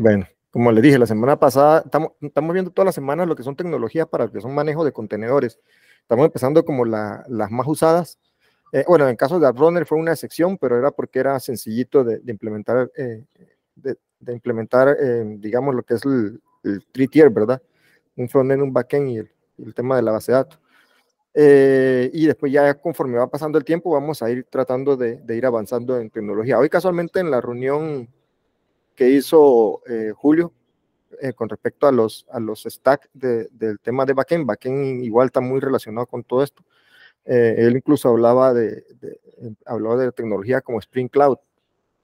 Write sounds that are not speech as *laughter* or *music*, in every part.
Bueno, como les dije, la semana pasada, estamos, estamos viendo todas las semanas lo que son tecnologías para lo que son manejo de contenedores. Estamos empezando como las más usadas. Eh, bueno, en caso de AppRunner fue una excepción, pero era porque era sencillito de, implementar, eh, de, implementar eh, digamos, lo que es el, el three-tier, ¿verdad? Un frontend, un backend y el, el, tema de la base de datos. y después ya conforme va pasando el tiempo, vamos a ir tratando de, de ir avanzando en tecnología. Hoy casualmente en la reunión que hizo Julio, eh, con respecto a los, a los stacks del tema de backend. Backend igual está muy relacionado con todo esto. Eh, él incluso hablaba de, hablaba de tecnología como Spring Cloud,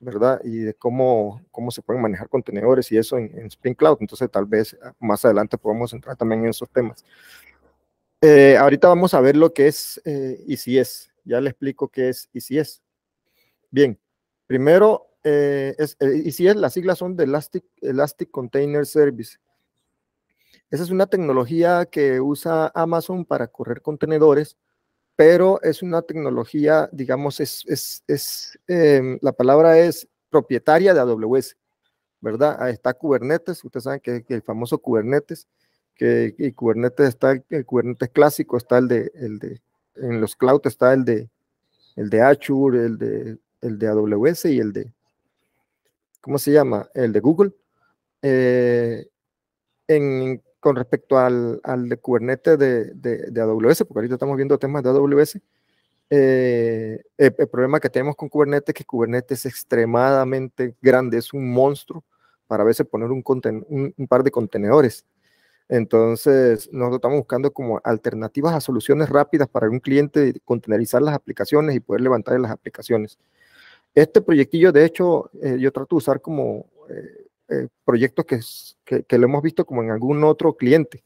¿verdad? Y de cómo, cómo se pueden manejar contenedores y eso en, Spring Cloud. Entonces, tal vez ah, más adelante podamos entrar también en esos temas. Eh, ahorita vamos a ver lo que es ECS. Ya le explico qué es ECS. Bien, primero eh, es, eh, y si es, las siglas son de Elastic, Container Service. Esa es una tecnología que usa Amazon para correr contenedores, pero es una tecnología, digamos, es, em, la palabra es propietaria de AWS, ¿verdad? Está Kubernetes, ustedes saben que, el famoso Kubernetes, que y Kubernetes está, el Kubernetes clásico está el de, el de, en los cloud está el de, el de Azure, el de, el de AWS y el de, ¿cómo se llama? El de Google. Eh, en, con respecto al, al de Kubernetes de, de, AWS, porque ahorita estamos viendo temas de AWS, eh, el, problema que tenemos con Kubernetes es que Kubernetes es extremadamente grande, es un monstruo para a veces poner un, un, un, par de contenedores. Entonces, nosotros estamos buscando como alternativas a soluciones rápidas para un cliente contenerizar las aplicaciones y poder levantar las aplicaciones. Este proyectillo, de hecho, eh, yo trato de usar como eh, eh, proyectos que, que, lo hemos visto como en algún otro cliente.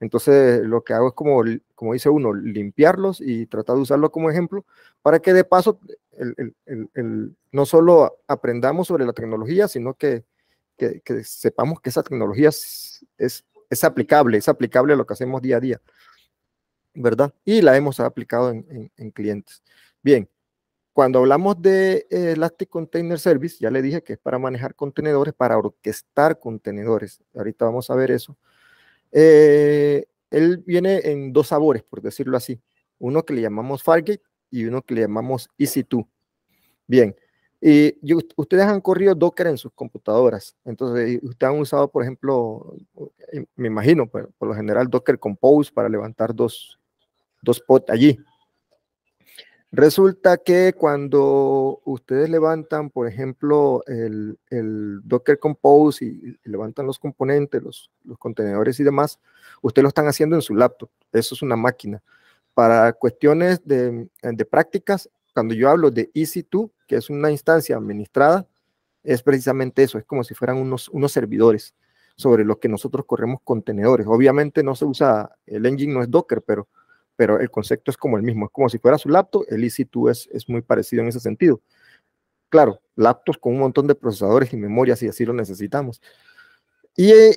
Entonces, lo que hago es como, como dice uno, limpiarlos y tratar de usarlo como ejemplo para que de paso el, el, el, no solo aprendamos sobre la tecnología, sino que, que, sepamos que esa tecnología es, es, aplicable, es aplicable a lo que hacemos día a día, ¿verdad? Y la hemos aplicado en, en clientes. Bien, cuando hablamos de eh, Elastic Container Service, ya le dije que es para manejar contenedores, para orquestar contenedores. Ahorita vamos a ver eso. Eh, él viene en dos sabores, por decirlo así. Uno que le llamamos Fargate y uno que le llamamos EC2. Bien, y ustedes han corrido Docker en sus computadoras. Entonces, ustedes han usado, por ejemplo, me imagino, por, por lo general, Docker Compose para levantar dos, dos pods allí. Resulta que cuando ustedes levantan, por ejemplo, el, Docker Compose y, levantan los componentes, los, contenedores y demás, ustedes lo están haciendo en su laptop. Eso es una máquina. Para cuestiones de, prácticas, cuando yo hablo de EC2, que es una instancia administrada, es precisamente eso, es como si fueran unos, unos servidores sobre los que nosotros corremos contenedores. Obviamente no se usa, el engine no es Docker, pero pero el concepto es como el mismo, es como si fuera su laptop, el EC2 es, es muy parecido en ese sentido. Claro, laptops con un montón de procesadores y memorias y así lo necesitamos. Y eh,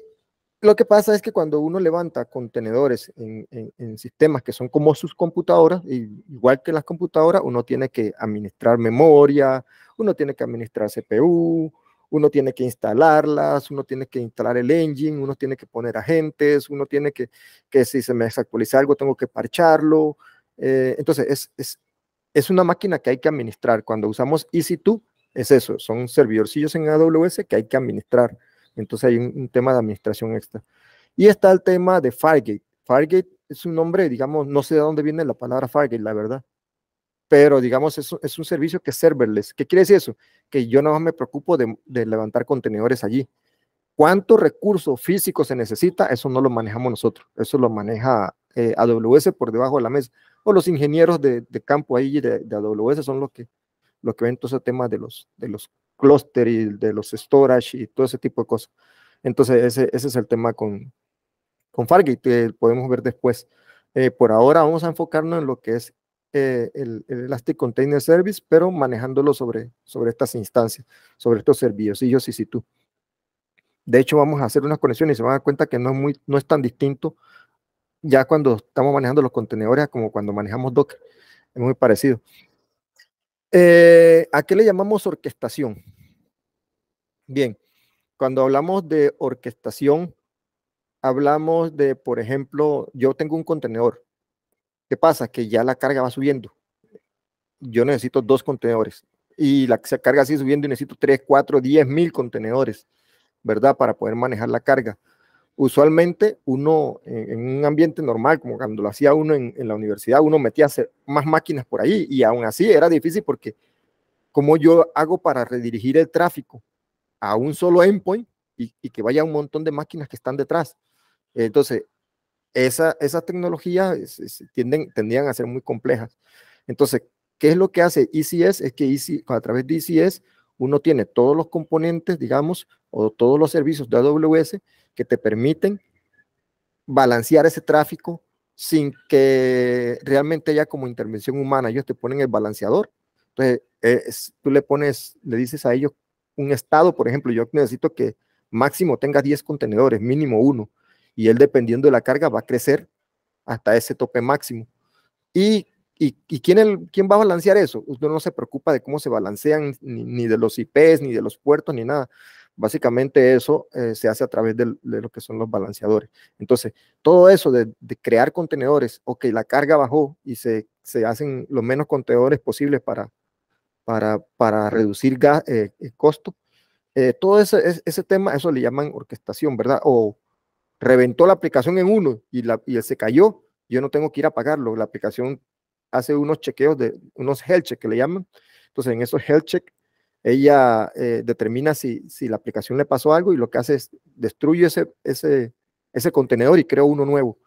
lo que pasa es que cuando uno levanta contenedores en, en, sistemas que son como sus computadoras, igual que las computadoras, uno tiene que administrar memoria, uno tiene que administrar CPU, uno tiene que instalarlas, uno tiene que instalar el engine, uno tiene que poner agentes, uno tiene que, que si se me desactualiza algo, tengo que parcharlo. Eh, entonces, es, es, es, una máquina que hay que administrar. Cuando usamos EC2, es eso, son servidorcillos en AWS que hay que administrar. Entonces hay un, un tema de administración extra. Y está el tema de Fargate. Fargate es un nombre, digamos, no sé de dónde viene la palabra Fargate, la verdad pero digamos, es, es un servicio que es serverless. ¿Qué quiere decir eso? Que yo no me preocupo de, levantar contenedores allí. ¿Cuántos recursos físicos se necesita? Eso no lo manejamos nosotros, eso lo maneja eh, AWS por debajo de la mesa. O los ingenieros de, campo ahí de, AWS son los que, lo que ven todo ese tema de los, de los cluster y de los storage y todo ese tipo de cosas. Entonces, ese, ese es el tema con, con Fargate, podemos ver después. Eh, por ahora vamos a enfocarnos en lo que es eh, el, Elastic Container Service, pero manejándolo sobre, sobre estas instancias, sobre estos servicios y si tú. De hecho, vamos a hacer unas conexiones y se van a dar cuenta que no es, muy, no es tan distinto ya cuando estamos manejando los contenedores como cuando manejamos Docker. Es muy parecido. Eh, ¿A qué le llamamos orquestación? Bien, cuando hablamos de orquestación, hablamos de, por ejemplo, yo tengo un contenedor. ¿Qué pasa? Que ya la carga va subiendo. Yo necesito dos contenedores y la carga sigue subiendo necesito 3, 4, 10 mil contenedores, ¿verdad? Para poder manejar la carga. Usualmente uno en, un ambiente normal, como cuando lo hacía uno en, la universidad, uno metía más máquinas por ahí y aún así era difícil porque ¿cómo yo hago para redirigir el tráfico a un solo endpoint y, y que vaya un montón de máquinas que están detrás? Entonces, esa, esas tecnologías tienden, tendrían a ser muy complejas. Entonces, ¿qué es lo que hace ECS? Es que a través de ECS uno tiene todos los componentes, digamos, o todos los servicios de AWS que te permiten balancear ese tráfico sin que realmente haya como intervención humana. Ellos te ponen el balanceador. Entonces, tú le pones, le dices a ellos un estado, por ejemplo, yo necesito que máximo tenga 10 contenedores, mínimo uno y él dependiendo de la carga va a crecer hasta ese tope máximo. ¿Y, y, quién, quién va a balancear eso? Usted no se preocupa de cómo se balancean, ni, de los IPs, ni de los puertos, ni nada. Básicamente eso eh, se hace a través de, lo que son los balanceadores. Entonces, todo eso de, crear contenedores, ok, la carga bajó y se, se hacen los menos contenedores posibles para, para, para reducir gas, eh, el costo. Eh, todo ese, ese tema, eso le llaman orquestación, ¿verdad? O, reventó la aplicación en uno y, la, se cayó, yo no tengo que ir a pagarlo. La aplicación hace unos chequeos de unos health check que le llaman. Entonces, en esos health check, ella eh, determina si, si la aplicación le pasó algo y lo que hace es destruye ese, ese, ese contenedor y crea uno nuevo.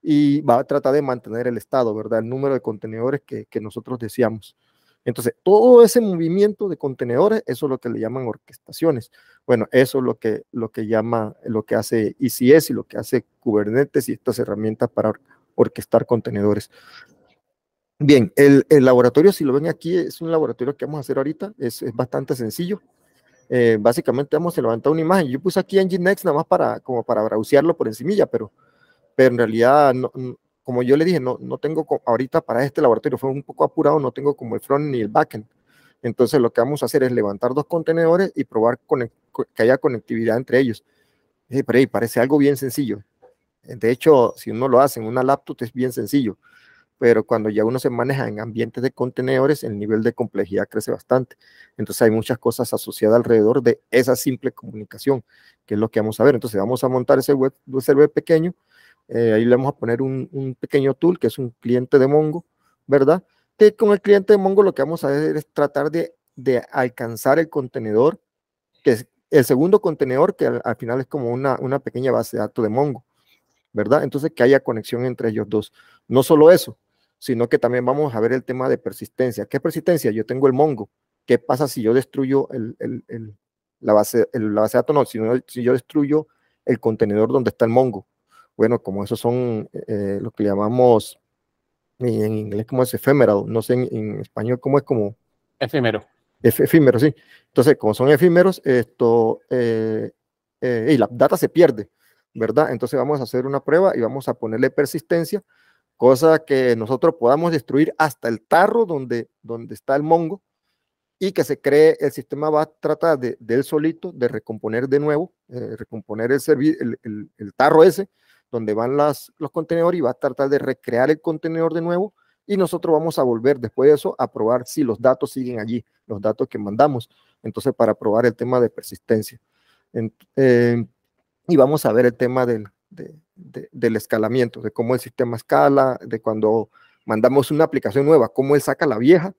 Y va a tratar de mantener el estado, ¿verdad? El número de contenedores que, que nosotros deseamos. Entonces, todo ese movimiento de contenedores, eso es lo que le llaman orquestaciones. Bueno, eso es lo que, lo que llama, lo que hace ECS y lo que hace Kubernetes y estas herramientas para orquestar contenedores. Bien, el, laboratorio, si lo ven aquí, es un laboratorio que vamos a hacer ahorita, es, bastante sencillo. Eh, básicamente vamos a levantar una imagen. Yo puse aquí Nginx nada más para, como para browsearlo por encimilla, pero, pero en realidad no, como yo le dije, no, no tengo ahorita para este laboratorio, fue un poco apurado, no tengo como el front ni el backend. Entonces lo que vamos a hacer es levantar dos contenedores y probar que haya conectividad entre ellos. Pero ahí parece algo bien sencillo. De hecho, si uno lo hace en una laptop es bien sencillo, pero cuando ya uno se maneja en ambientes de contenedores, el nivel de complejidad crece bastante. Entonces hay muchas cosas asociadas alrededor de esa simple comunicación, que es lo que vamos a ver. Entonces vamos a montar ese web server pequeño eh, ahí le vamos a poner un, pequeño tool que es un cliente de Mongo, ¿verdad? Que con el cliente de Mongo lo que vamos a hacer es tratar de, alcanzar el contenedor, que es el segundo contenedor, que al, final es como una, pequeña base de datos de Mongo, ¿verdad? Entonces que haya conexión entre ellos dos. No solo eso, sino que también vamos a ver el tema de persistencia. ¿Qué persistencia? Yo tengo el Mongo. ¿Qué pasa si yo destruyo la, base, la base de datos? No, si yo destruyo el contenedor donde está el Mongo bueno, como esos son eh, lo que llamamos en inglés como es efímero, no sé en, español cómo es como... Efímero. efímero, sí. Entonces, como son efímeros, esto, eh, eh, y la data se pierde, ¿verdad? Entonces vamos a hacer una prueba y vamos a ponerle persistencia, cosa que nosotros podamos destruir hasta el tarro donde, donde está el mongo y que se cree, el sistema va a tratar de, él solito de recomponer de nuevo, recomponer el, el, el, el tarro ese, donde van las, los contenedores y va a tratar de recrear el contenedor de nuevo y nosotros vamos a volver después de eso a probar si los datos siguen allí, los datos que mandamos. Entonces, para probar el tema de persistencia. Eh, y vamos a ver el tema del, del escalamiento, de cómo el sistema escala, de cuando mandamos una aplicación nueva, cómo él saca la vieja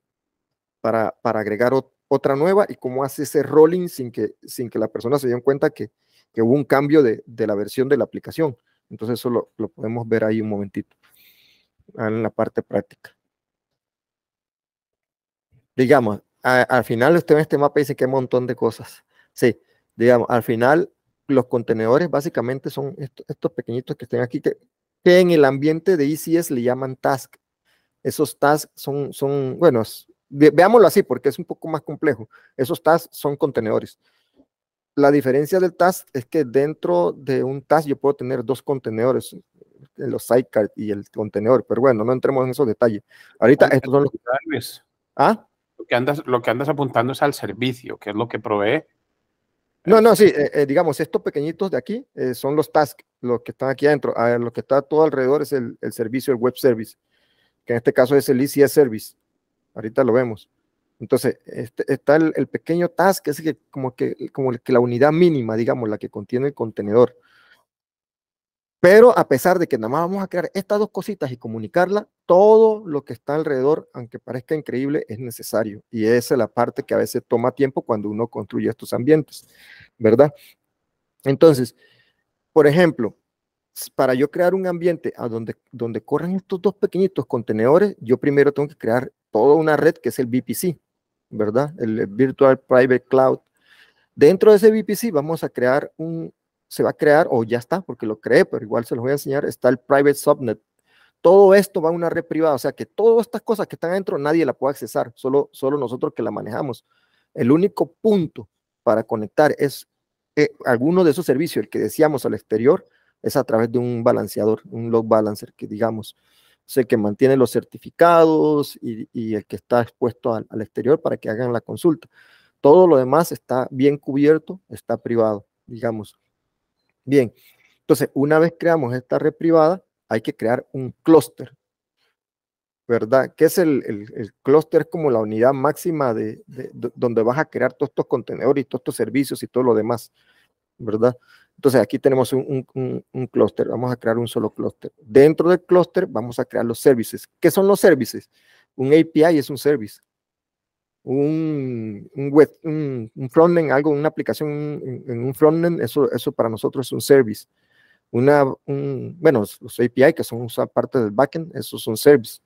para, para agregar otra nueva y cómo hace ese rolling sin que, sin que la persona se dé cuenta que, que hubo un cambio de, de la versión de la aplicación. Entonces eso lo, podemos ver ahí un momentito en la parte práctica. Digamos, al final usted en este mapa dice que hay un montón de cosas. Sí, digamos, al final los contenedores básicamente son estos, pequeñitos que estén aquí, que, en el ambiente de ECS le llaman task. Esos tasks son, son bueno, veámoslo así porque es un poco más complejo. Esos tasks son contenedores la diferencia del task es que dentro de un task yo puedo tener dos contenedores, los sidecar y el contenedor, pero bueno, no entremos en esos detalles. Ahorita estos son los... ¿Ah? Lo que, andas, lo que andas apuntando es al servicio, que es lo que provee. No, no, sí, eh, eh, digamos, estos pequeñitos de aquí eh, son los tasks, los que están aquí adentro. A ver, lo que está todo alrededor es el, el, servicio, el web service, que en este caso es el ECS service. Ahorita lo vemos. Entonces, este, está el, pequeño task, es que, como, que, como que la unidad mínima, digamos, la que contiene el contenedor. Pero a pesar de que nada más vamos a crear estas dos cositas y comunicarla, todo lo que está alrededor, aunque parezca increíble, es necesario. Y esa es la parte que a veces toma tiempo cuando uno construye estos ambientes, ¿verdad? Entonces, por ejemplo, para yo crear un ambiente a donde, donde corran estos dos pequeñitos contenedores, yo primero tengo que crear toda una red que es el VPC, ¿verdad? El Virtual Private Cloud. Dentro de ese VPC vamos a crear un, se va a crear, o ya está, porque lo creé, pero igual se los voy a enseñar, está el private subnet. Todo esto va a una red privada, o sea que todas estas cosas que están adentro nadie la puede accesar, solo, solo nosotros que la manejamos. El único punto para conectar es eh, alguno de esos servicios, el que decíamos al exterior, es a través de un balanceador, un load balancer, que digamos, sé que mantiene los certificados y, el que está expuesto al, exterior para que hagan la consulta. Todo lo demás está bien cubierto, está privado, digamos. Bien, entonces una vez creamos esta red privada, hay que crear un clúster, ¿verdad? ¿Qué es el, el, el clúster? como la unidad máxima de, de, donde vas a crear todos estos contenedores y todos estos servicios y todo lo demás, ¿verdad? Entonces aquí tenemos un, un, clúster, vamos a crear un solo clúster. Dentro del clúster vamos a crear los services. ¿Qué son los services? Un API es un service un, web, un, frontend, algo, una aplicación en, un frontend, eso, eso para nosotros es un service. Una, un, bueno, los API que son parte del backend, esos son service,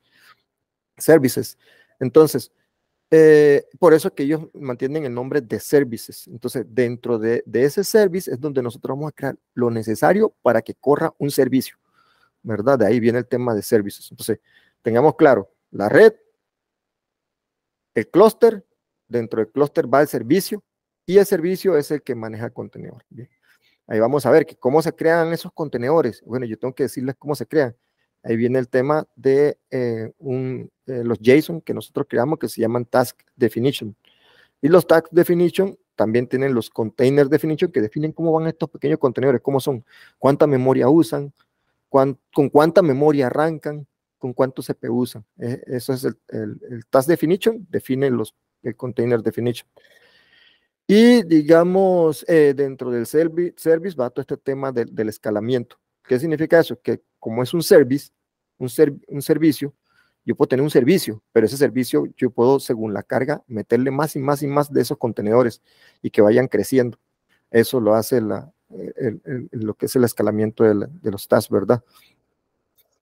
services. Entonces, eh, por eso que ellos mantienen el nombre de services. Entonces, dentro de, de, ese service es donde nosotros vamos a crear lo necesario para que corra un servicio, ¿verdad? De ahí viene el tema de services. Entonces, tengamos claro, la red, el clúster, dentro del clúster va el servicio y el servicio es el que maneja el contenedor. Bien. Ahí vamos a ver que cómo se crean esos contenedores. Bueno, yo tengo que decirles cómo se crean. Ahí viene el tema de eh, eh, los JSON que nosotros creamos que se llaman Task Definition. Y los Task Definition también tienen los Container Definition que definen cómo van estos pequeños contenedores, cómo son, cuánta memoria usan, con cuánta memoria arrancan, con cuánto CPU usan. Eh, eso es el, task definition, define los, el container definition. Y digamos, eh, dentro del servi service va todo este tema de, del escalamiento. ¿Qué significa eso? Que como es un service, un, ser, un servicio, yo puedo tener un servicio, pero ese servicio yo puedo, según la carga, meterle más y más y más de esos contenedores y que vayan creciendo. Eso lo hace la, lo que es el escalamiento de, la, de los tasks, ¿verdad?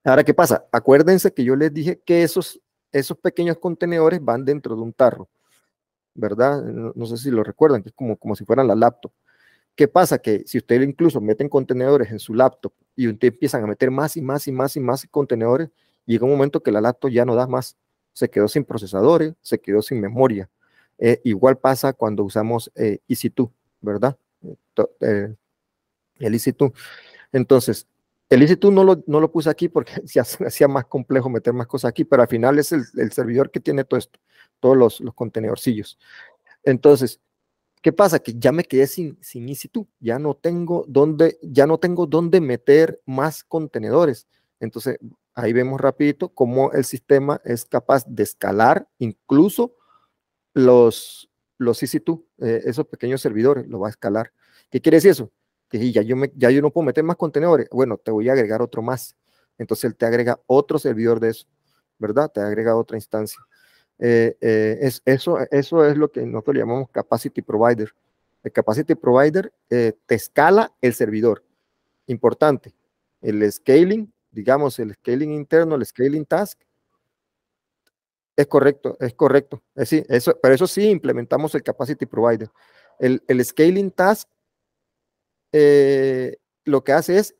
Ahora, ¿qué pasa? Acuérdense que yo les dije que esos, esos pequeños contenedores van dentro de un tarro, ¿verdad? No, no, sé si lo recuerdan, que es como, como si fueran la laptop. ¿Qué pasa? Que si ustedes incluso meten contenedores en su laptop y empiezan a meter más y más y más y más contenedores, llega un momento que la laptop ya no da más. Se quedó sin procesadores, se quedó sin memoria. Eh, igual pasa cuando usamos eh, EC2, ¿verdad? Eh, el EC2. Entonces, el EC2 no lo, no lo puse aquí porque *laughs* se hacía más complejo meter más cosas aquí, pero al final es el, el servidor que tiene todo esto, todos los, los, contenedorcillos. Entonces, ¿qué pasa? Que ya me quedé sin, sin EC2, ya no tengo dónde, ya no tengo dónde meter más contenedores. Entonces, ahí vemos rapidito cómo el sistema es capaz de escalar incluso los, los EC2, eh, esos pequeños servidores, lo va a escalar. ¿Qué quiere decir eso? que ya yo, me, ya yo no puedo meter más contenedores, bueno, te voy a agregar otro más. Entonces él te agrega otro servidor de eso, ¿verdad? Te agrega otra instancia. Eh, eh, es, eso, eso es lo que nosotros llamamos capacity provider. El capacity provider eh, te escala el servidor. Importante, el scaling, digamos, el scaling interno, el scaling task, es correcto, es correcto. Es, sí, eso, pero eso sí implementamos el capacity provider. El, el scaling task lo que hace es,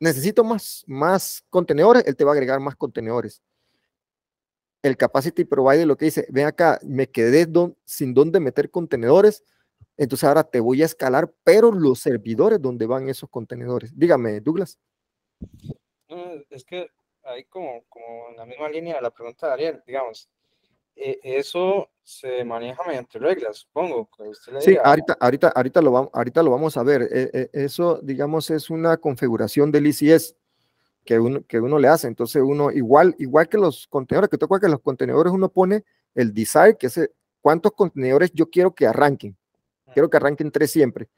necesito más, más contenedores, él te va a agregar más contenedores. El capacity provider lo que dice, ven acá, me quedé don, sin dónde meter contenedores, entonces ahora te voy a escalar, pero los servidores donde van esos contenedores. Dígame, Douglas. Es que ahí como, como en la misma línea de la pregunta de Ariel, digamos, eh, eso se maneja mediante reglas, supongo. sí, ahorita, ahorita, ahorita, lo vamos, ahorita lo vamos a ver. E, e, eso, digamos, es una configuración del ICS que uno, que uno le hace. Entonces, uno, igual, igual que los contenedores, que toca que los contenedores uno pone el design, que es cuántos contenedores yo quiero que arranquen. Quiero que arranquen tres siempre.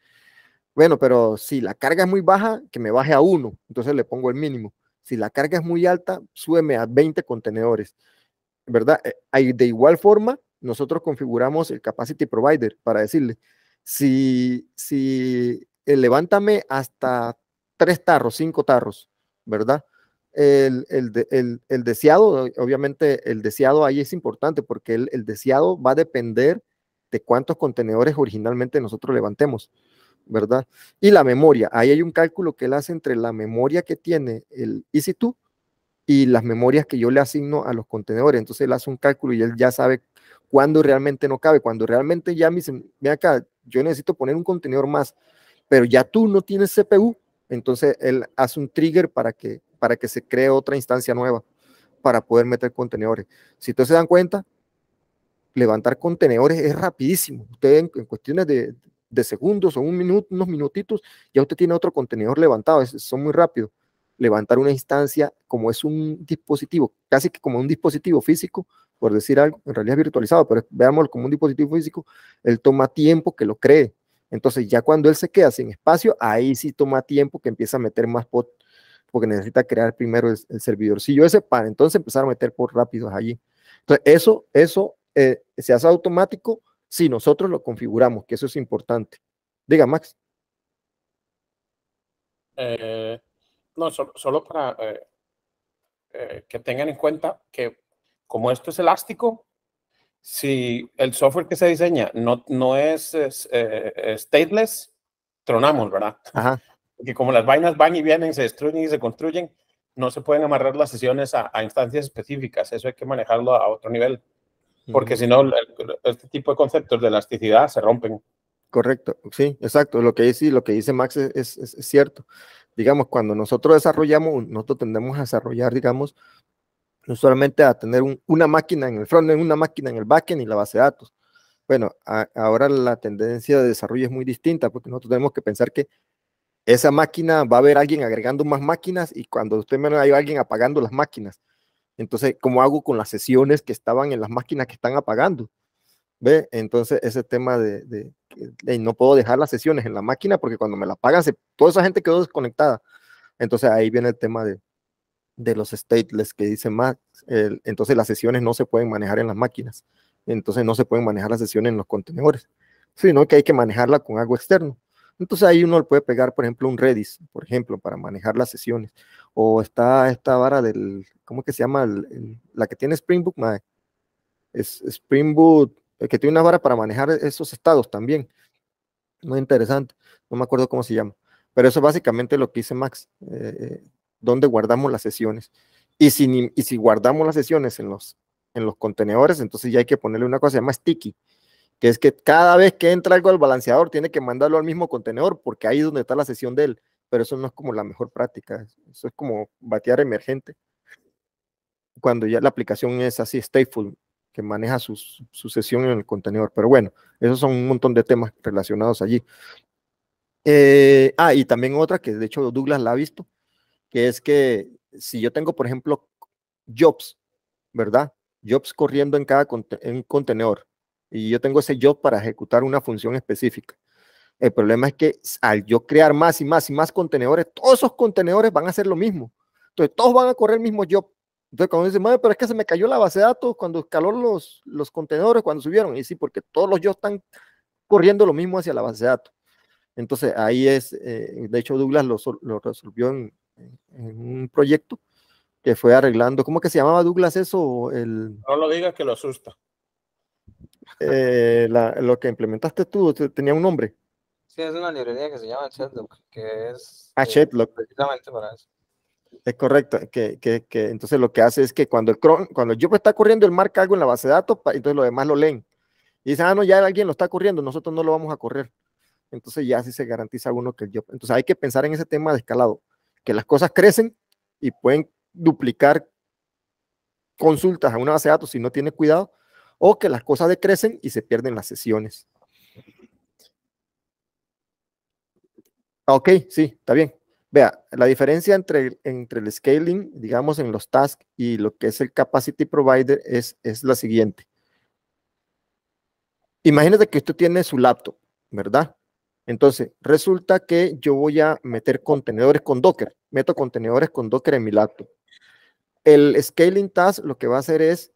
Bueno, pero si la carga es muy baja, que me baje a uno, entonces le pongo el mínimo. Si la carga es muy alta, súbeme a 20 contenedores, ¿verdad? Eh, de igual forma, nosotros configuramos el capacity provider para decirle, si, si eh, levántame hasta tres tarros, cinco tarros, ¿verdad? El, el, deseado, obviamente el deseado ahí es importante porque el, el deseado va a depender de cuántos contenedores originalmente nosotros levantemos. ¿verdad? Y la memoria, ahí hay un cálculo que él hace entre la memoria que tiene el EC2 y las memorias que yo le asigno a los contenedores. Entonces él hace un cálculo y él ya sabe cuándo realmente no cabe, cuando realmente ya me dice, acá, yo necesito poner un contenedor más, pero ya tú no tienes CPU, entonces él hace un trigger para que, para que se cree otra instancia nueva para poder meter contenedores. Si ustedes se dan cuenta, levantar contenedores es rapidísimo. Ustedes en cuestiones de, de segundos o un minuto, unos minutitos, ya usted tiene otro contenedor levantado, es, son muy rápido. Levantar una instancia como es un dispositivo, casi que como un dispositivo físico, por decir algo, en realidad virtualizado, pero veámoslo como un dispositivo físico, él toma tiempo que lo cree. Entonces ya cuando él se queda sin espacio, ahí sí toma tiempo que empieza a meter más pot, porque necesita crear primero el, servidorcillo ese para entonces empezar a meter por rápidos allí. Entonces eso, eso eh, se hace automático si nosotros lo configuramos, que eso es importante. Diga, Max. Eh, no, solo, para eh, eh, que tengan en cuenta que como esto es elástico, si el software que se diseña no, no es, stateless, tronamos, ¿verdad? Ajá. Porque como las vainas van y vienen, se destruyen y se construyen, no se pueden amarrar las sesiones a instancias específicas. Eso hay que manejarlo a otro nivel porque si no, este tipo de conceptos de elasticidad se rompen. Correcto, sí, exacto. Lo que dice, lo que dice Max es, es, cierto. Digamos, cuando nosotros desarrollamos, nosotros tendemos a desarrollar, digamos, no solamente a tener una máquina en el frontend, una máquina en el backend y la base de datos. Bueno, ahora la tendencia de desarrollo es muy distinta porque nosotros tenemos que pensar que esa máquina va a haber alguien agregando más máquinas y cuando usted menos hay alguien apagando las máquinas. Entonces, ¿cómo hago con las sesiones que estaban en las máquinas que están apagando? ¿Ve? Entonces, ese tema de, no puedo dejar las sesiones en la máquina porque cuando me la apagan, toda esa gente quedó desconectada. Entonces, ahí viene el tema de, los stateless que dicen más. entonces, las sesiones no se pueden manejar en las máquinas. Entonces, no se pueden manejar las sesiones en los contenedores, sino que hay que manejarla con algo externo. Entonces ahí uno le puede pegar, por ejemplo, un Redis, por ejemplo, para manejar las sesiones. O está esta vara del, ¿cómo que se llama? la que tiene Spring Boot, Es Spring Boot, que tiene una vara para manejar esos estados también. Muy interesante. No me acuerdo cómo se llama. Pero eso es básicamente lo que dice Max, eh, donde guardamos las sesiones. Y si, y si guardamos las sesiones en los, en los contenedores, entonces ya hay que ponerle una cosa que se llama sticky que es que cada vez que entra algo al balanceador tiene que mandarlo al mismo contenedor, porque ahí es donde está la sesión de él, pero eso no es como la mejor práctica, eso es como batear emergente, cuando ya la aplicación es así, stateful, que maneja su, sesión en el contenedor, pero bueno, esos son un montón de temas relacionados allí. Eh, ah, y también otra que de hecho Douglas la ha visto, que es que si yo tengo, por ejemplo, jobs, ¿verdad? Jobs corriendo en cada en contenedor y yo tengo ese job para ejecutar una función específica. El problema es que al yo crear más y más y más contenedores, todos esos contenedores van a hacer lo mismo. Entonces, todos van a correr el mismo job. Entonces, cuando dicen, pero es que se me cayó la base de datos cuando escaló los, los contenedores, cuando subieron. Y sí, porque todos los jobs están corriendo lo mismo hacia la base de datos. Entonces, ahí es, eh, de hecho, Douglas lo, lo resolvió en, un proyecto que fue arreglando. ¿Cómo que se llamaba Douglas eso? El... No lo digas que lo asusta. Eh, lo que implementaste tú tenía un nombre. Sí, es una librería que se llama Chatlock, que es ah, Chatlock. precisamente para eso. Es correcto, que, que, que, entonces lo que hace es que cuando el cuando yo está corriendo, él marca algo en la base de datos, entonces lo demás lo leen. Y dice, ah, no, ya alguien lo está corriendo, nosotros no lo vamos a correr. Entonces ya así se garantiza uno que el job. Entonces hay que pensar en ese tema de escalado, que las cosas crecen y pueden duplicar consultas a una base de datos si no tiene cuidado, o que las cosas decrecen y se pierden las sesiones. Ok, sí, está bien. Vea, la diferencia entre, entre el scaling, digamos, en los tasks y lo que es el capacity provider es, es la siguiente. Imagínate que usted tiene su laptop, ¿verdad? Entonces, resulta que yo voy a meter contenedores con Docker. Meto contenedores con Docker en mi laptop. El scaling task lo que va a hacer es,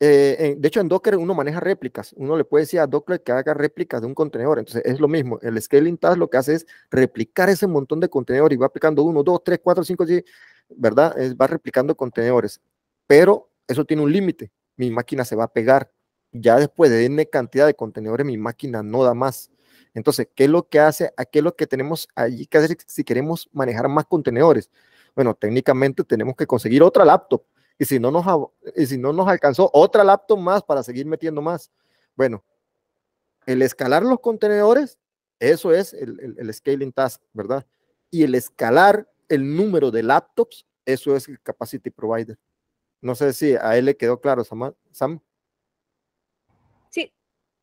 eh, de hecho en Docker uno maneja réplicas. Uno le puede decir a Docker que haga réplicas de un contenedor. Entonces es lo mismo. El scaling task lo que hace es replicar ese montón de contenedores y va aplicando uno, dos, tres, cuatro, cinco, diez, ¿verdad? va replicando contenedores. Pero eso tiene un límite. Mi máquina se va a pegar. Ya después de n cantidad de contenedores, mi máquina no da más. Entonces, ¿qué es lo que hace? ¿Qué es lo que tenemos allí que hacer si queremos manejar más contenedores? Bueno, técnicamente tenemos que conseguir otra laptop. Y si no nos, y si no nos alcanzó otra laptop más para seguir metiendo más. Bueno, el escalar los contenedores, eso es el, el, scaling task, ¿verdad? Y el escalar el número de laptops, eso es el capacity provider. No sé si a él le quedó claro, Sam. Sí.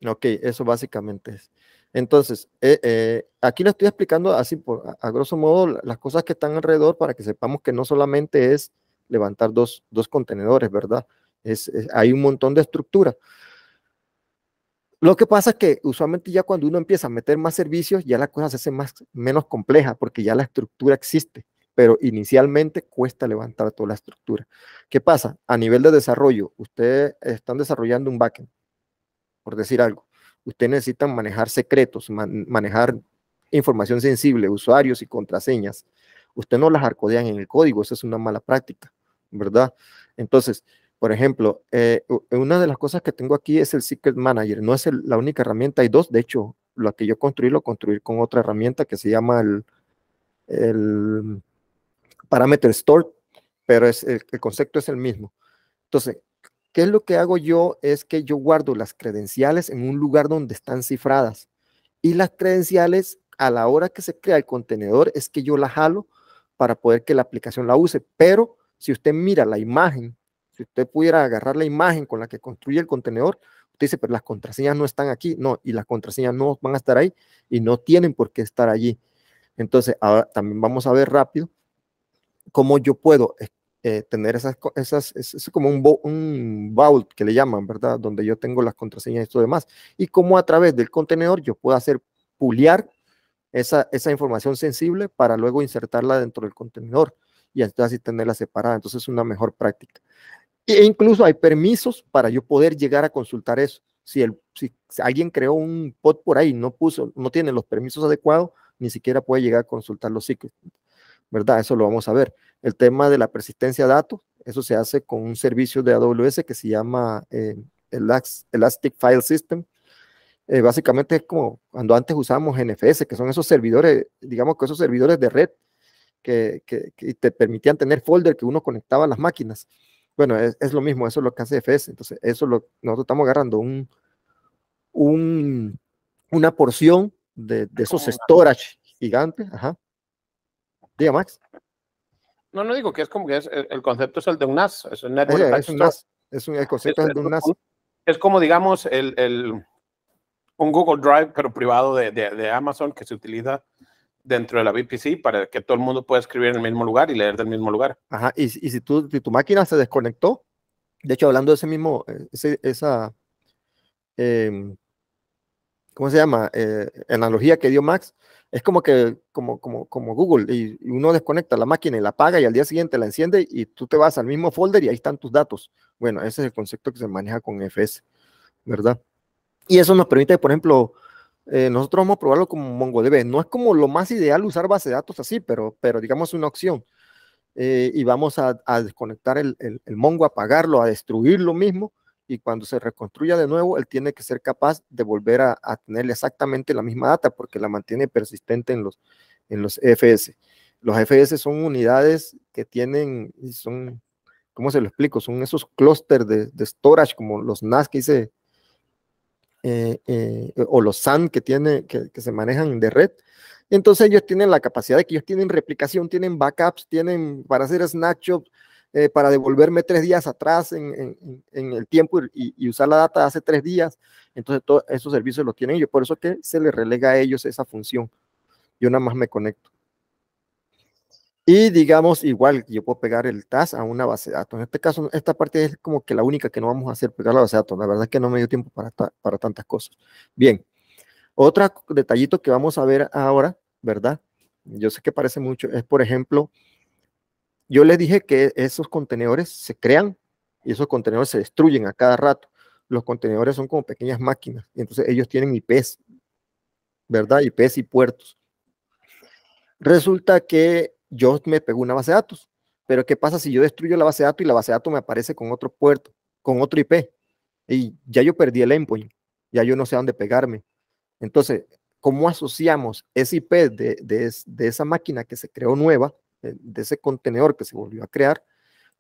Ok, eso básicamente es. Entonces, eh, eh, aquí lo estoy explicando así, por, a, grosso modo, las cosas que están alrededor para que sepamos que no solamente es levantar dos, contenedores, ¿verdad? Es, hay un montón de estructura. Lo que pasa es que usualmente ya cuando uno empieza a meter más servicios, ya la cosa se hace más, menos compleja porque ya la estructura existe, pero inicialmente cuesta levantar toda la estructura. ¿Qué pasa? A nivel de desarrollo, ustedes están desarrollando un backend, por decir algo usted necesita manejar secretos, manejar información sensible, usuarios y contraseñas. Usted no las arcodean en el código, esa es una mala práctica, ¿verdad? Entonces, por ejemplo, eh, una de las cosas que tengo aquí es el Secret Manager. No es la única herramienta, hay dos. De hecho, lo que yo construí lo construí con otra herramienta que se llama el, el Parameter Store, pero es, el concepto es el mismo. Entonces, ¿Qué es lo que hago yo? Es que yo guardo las credenciales en un lugar donde están cifradas. Y las credenciales, a la hora que se crea el contenedor, es que yo la jalo para poder que la aplicación la use. Pero si usted mira la imagen, si usted pudiera agarrar la imagen con la que construye el contenedor, usted dice, pero las contraseñas no están aquí. No, y las contraseñas no van a estar ahí y no tienen por qué estar allí. Entonces, ahora también vamos a ver rápido cómo yo puedo eh, tener esas, esas es, como un, un vault que le llaman, ¿verdad? Donde yo tengo las contraseñas y todo demás. Y como a través del contenedor yo puedo hacer puliar esa, esa información sensible para luego insertarla dentro del contenedor y así tenerla separada. Entonces es una mejor práctica. E incluso hay permisos para yo poder llegar a consultar eso. Si, el, si alguien creó un pod por ahí, no puso, no tiene los permisos adecuados, ni siquiera puede llegar a consultar los secrets. ¿verdad? Eso lo vamos a ver. El tema de la persistencia de datos, eso se hace con un servicio de AWS que se llama eh, Elastic File System. Eh, básicamente es como cuando antes usábamos NFS, que son esos servidores, digamos que esos servidores de red que, te permitían tener folder que uno conectaba a las máquinas. Bueno, es, lo mismo, eso es lo que hace FS. Entonces, eso lo, nosotros estamos agarrando un, un, una porción de, de esos storage gigantes, ajá, Diga, Max. No, no digo que es como que es, el concepto es el de un NAS, es un Network es, un NAS, es un, el concepto es, de un NAS. Es como, digamos, el, el, un Google Drive, pero privado de, de, de, Amazon que se utiliza dentro de la VPC para que todo el mundo pueda escribir en el mismo lugar y leer del mismo lugar. Ajá, y, y si, tú, si tu máquina se desconectó, de hecho, hablando de ese mismo, eh, ese, esa, eh, ¿cómo se llama? Eh, analogía que dio Max, es como que, como, como, como Google, y, uno desconecta la máquina y la apaga y al día siguiente la enciende y tú te vas al mismo folder y ahí están tus datos. Bueno, ese es el concepto que se maneja con FS, ¿verdad? Y eso nos permite, por ejemplo, eh, nosotros vamos a probarlo como MongoDB. No es como lo más ideal usar base de datos así, pero, pero digamos una opción. Eh, y vamos a, desconectar el, el, el, Mongo, apagarlo, a destruir lo mismo y cuando se reconstruya de nuevo, él tiene que ser capaz de volver a, tener exactamente la misma data porque la mantiene persistente en los, en los FS. Los FS son unidades que tienen, son, ¿cómo se lo explico? Son esos clústeres de, storage como los NAS que hice, eh, eh, o los SAN que, tiene, que se manejan de red. Entonces ellos tienen la capacidad de que ellos tienen replicación, tienen backups, tienen para hacer snapshots, eh, para devolverme tres días atrás en, en- el tiempo y, y usar la data de hace tres días. Entonces, todos esos servicios los tienen ellos. Por eso que se les relega a ellos esa función. Yo nada más me conecto. Y digamos, igual, yo puedo pegar el TAS a una base de datos. En este caso, esta parte es como que la única que no vamos a hacer, pegar la base de datos. La verdad es que no me dio tiempo para, ta- para tantas cosas. Bien. Otro detallito que vamos a ver ahora, ¿verdad? Yo sé que parece mucho, es por ejemplo, yo les dije que esos contenedores se crean y esos contenedores se destruyen a cada rato. Los contenedores son como pequeñas máquinas y entonces ellos tienen IPs, ¿verdad? IPs y puertos. Resulta que yo me pego una base de datos, pero ¿qué pasa si yo destruyo la base de datos y la base de datos me aparece con otro puerto, con otro IP? Y ya yo perdí el endpoint, ya yo no sé a dónde pegarme. Entonces, ¿cómo asociamos ese IP de, de, es- de esa máquina que se creó nueva, de, ese contenedor que se volvió a crear,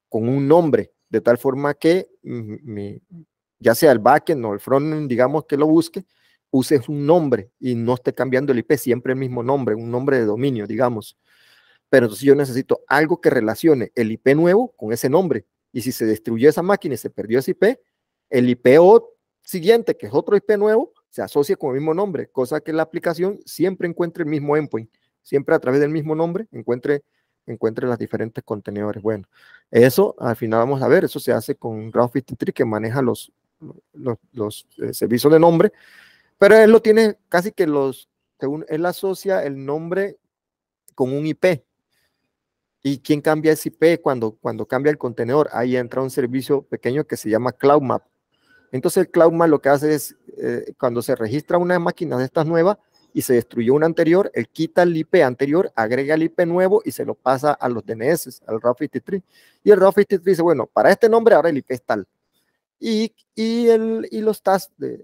con un nombre, de tal forma que mm, ya sea el backend o el frontend, digamos que lo busque, uses un nombre y no esté cambiando el IP, siempre el mismo nombre, un nombre de dominio, digamos. Pero entonces yo necesito algo que relacione el IP nuevo con ese nombre. Y si se destruyó esa máquina y se perdió ese IP, el IP siguiente, que es otro IP nuevo, se asocia con el mismo nombre, cosa que la aplicación siempre encuentre el mismo endpoint, siempre a través del mismo nombre encuentre, encuentre los diferentes contenedores. Bueno, eso al final vamos a ver, eso se hace con Route 53 que maneja los, los, los, eh, servicios de nombre, pero él lo tiene casi que los, según él asocia el nombre con un IP. ¿Y quién cambia ese IP cuando, cuando cambia el contenedor? Ahí entra un servicio pequeño que se llama CloudMap. Entonces el CloudMap lo que hace es, eh, cuando se registra una máquina de estas nuevas y se destruyó una anterior, él quita el IP anterior, agrega el IP nuevo y se lo pasa a los DNS, al Route 53. Y el Route 53 dice, bueno, para este nombre ahora el IP es tal. Y, y, el, y los tasks, de,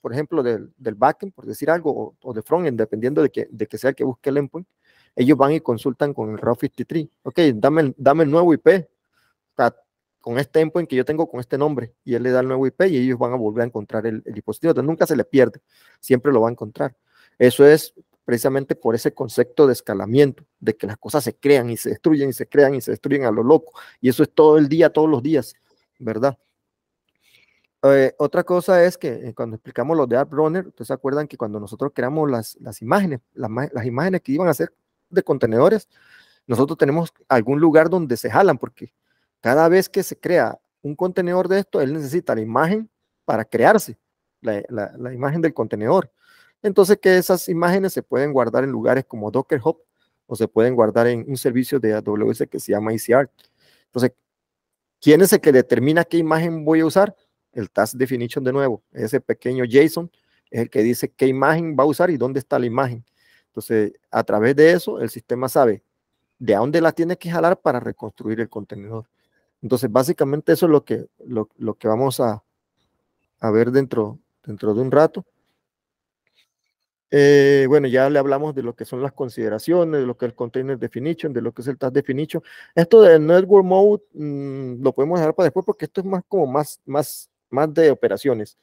por ejemplo, del, del backend, por decir algo, o, o de frontend, dependiendo de que, de que sea el que busque el endpoint, ellos van y consultan con el Route 53. Ok, dame, dame el nuevo IP. Con este endpoint que yo tengo con este nombre y él le da el nuevo IP y ellos van a volver a encontrar el, el dispositivo. Entonces, nunca se le pierde, siempre lo va a encontrar. Eso es precisamente por ese concepto de escalamiento, de que las cosas se crean y se destruyen y se crean y se destruyen a lo loco. Y eso es todo el día, todos los días, ¿verdad? Eh, otra cosa es que eh, cuando explicamos los de AppRunner, ustedes se acuerdan que cuando nosotros creamos las, las imágenes, las, las imágenes que iban a ser de contenedores, nosotros tenemos algún lugar donde se jalan, porque cada vez que se crea un contenedor de esto, él necesita la imagen para crearse, la- la imagen del contenedor. Entonces, que esas imágenes se pueden guardar en lugares como Docker Hub o se pueden guardar en un servicio de AWS que se llama ECR. Entonces, ¿quién es el que determina qué imagen voy a usar? El Task Definition de nuevo, ese pequeño JSON es el que dice qué imagen va a usar y dónde está la imagen. Entonces, a través de eso, el sistema sabe de dónde la tiene que jalar para reconstruir el contenedor. Entonces, básicamente eso es lo que, lo, lo que vamos a, a ver dentro, dentro de un rato. Eh, bueno, ya le hablamos de lo que son las consideraciones, de lo que es el Container Definition, de lo que es el Task Definition. Esto del Network Mode mm, lo podemos dejar para después porque esto es más como más, más, más de operaciones.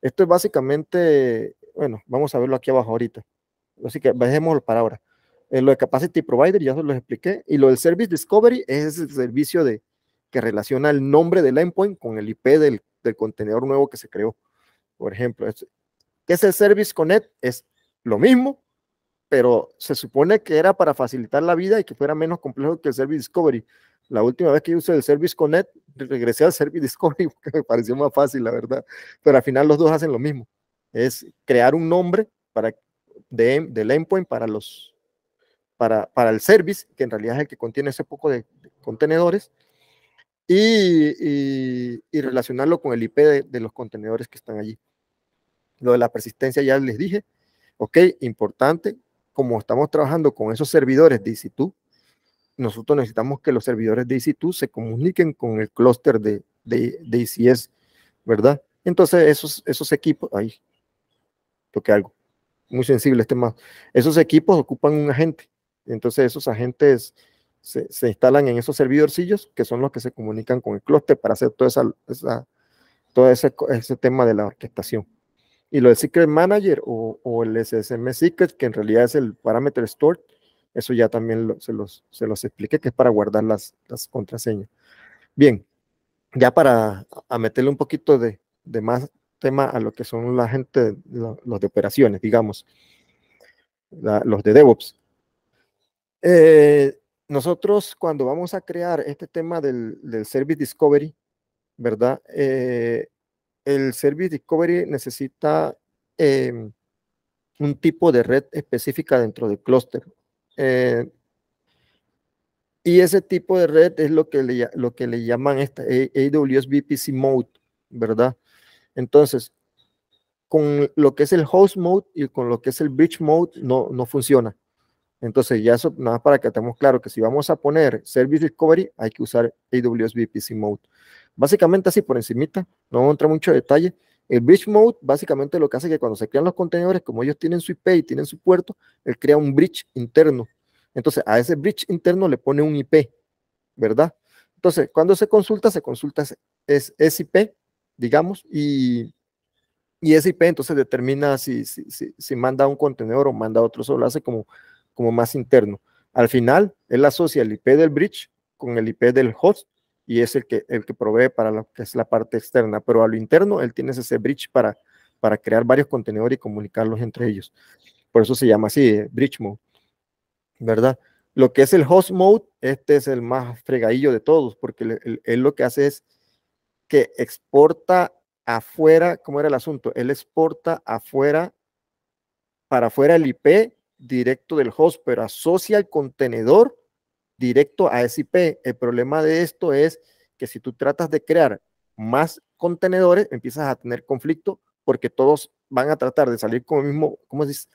Esto es básicamente, bueno, vamos a verlo aquí abajo ahorita. Así que dejémoslo para ahora. Eh, lo de Capacity Provider ya se lo expliqué. Y lo del Service Discovery es el servicio de, que relaciona el nombre del endpoint con el IP del, del contenedor nuevo que se creó. Por ejemplo, es, ¿qué es el Service Connect? Es lo mismo, pero se supone que era para facilitar la vida y que fuera menos complejo que el Service Discovery. La última vez que yo usé el Service Connect, regresé al Service *laughs* Discovery porque me pareció más fácil, la verdad. Pero al final los dos hacen lo mismo. Es crear un nombre para, de, del endpoint para, los, para, para el service, que en realidad es el que contiene ese poco de, contenedores, y, y, y, relacionarlo con el IP de, de los contenedores que están allí. Lo de la persistencia ya les dije. Ok, importante, como estamos trabajando con esos servidores de EC2, nosotros necesitamos que los servidores de EC2 se comuniquen con el clúster de, de, de, ECS, ¿verdad? Entonces, esos, esos equipos, ahí, toqué algo, muy sensible este más, esos equipos ocupan un agente, entonces esos agentes se, se, instalan en esos servidorcillos que son los que se comunican con el clúster para hacer toda esa, esa, todo ese, ese tema de la orquestación. Y lo del Secret Manager o, o, el SSM Secret, que en realidad es el parámetro stored, eso ya también lo, se, los, se los expliqué, que es para guardar las, las contraseñas. Bien, ya para a meterle un poquito de, de más tema a lo que son la gente, lo- los de operaciones, digamos, la- los de DevOps. Eh, nosotros cuando vamos a crear este tema del, del Service Discovery, ¿verdad? Eh, el Service Discovery necesita em, un tipo de red específica dentro del clúster. Eh, y ese tipo de red es lo que le, lo que le llaman esta AWS VPC Mode, ¿verdad? Entonces, con lo que es el host mode y con lo que es el bridge mode no, no funciona. Entonces, ya eso, nada para que tengamos claro que si vamos a poner Service Discovery, hay que usar AWS VPC Mode. Básicamente así por encimita, no vamos a entrar mucho detalle. El bridge mode básicamente lo que hace es que cuando se crean los contenedores, como ellos tienen su IP y tienen su puerto, él crea un bridge interno. Entonces, a ese bridge interno le pone un IP, ¿verdad? Entonces, cuando se consulta, se consulta es, es, IP, digamos, y, y ese IP entonces determina si, si, si, si manda un contenedor o manda otro, eso lo hace como, como más interno. Al final, él asocia el IP del bridge con el IP del host y es el que, el que provee para lo que es la parte externa, pero a lo interno, él tiene ese bridge para, para crear varios contenedores y comunicarlos entre ellos. Por eso se llama así, bridge mode, ¿verdad? Lo que es el host mode, este es el más fregadillo de todos, porque él lo que hace es que exporta afuera, ¿cómo era el asunto? Él exporta afuera, para afuera el IP directo del host, pero asocia el contenedor directo a ese IP. El problema de esto es que si tú tratas de crear más contenedores, empiezas a tener conflicto porque todos van a tratar de salir con el mismo, ¿cómo se dice?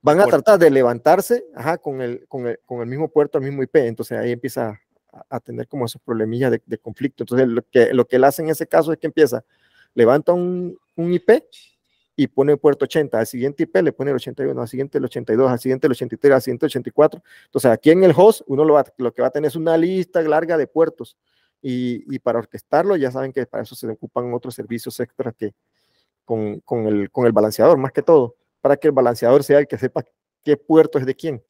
Van a Puerto. tratar de levantarse ajá, con, el, con, el, con el mismo puerto, el mismo IP. Entonces ahí empieza a, a tener como esos problemillas de, de conflicto. Entonces lo que, lo que él hace en ese caso es que empieza, levanta un, un IP y pone puerto 80, al siguiente IP le pone el 81, al siguiente el 82, al siguiente el 83, al siguiente el 84. Entonces aquí en el host uno lo, va, lo que va a tener es una lista larga de puertos y, y, para orquestarlo ya saben que para eso se ocupan otros servicios extras que con, con, el, con el balanceador más que todo, para que el balanceador sea el que sepa qué puerto es de quién.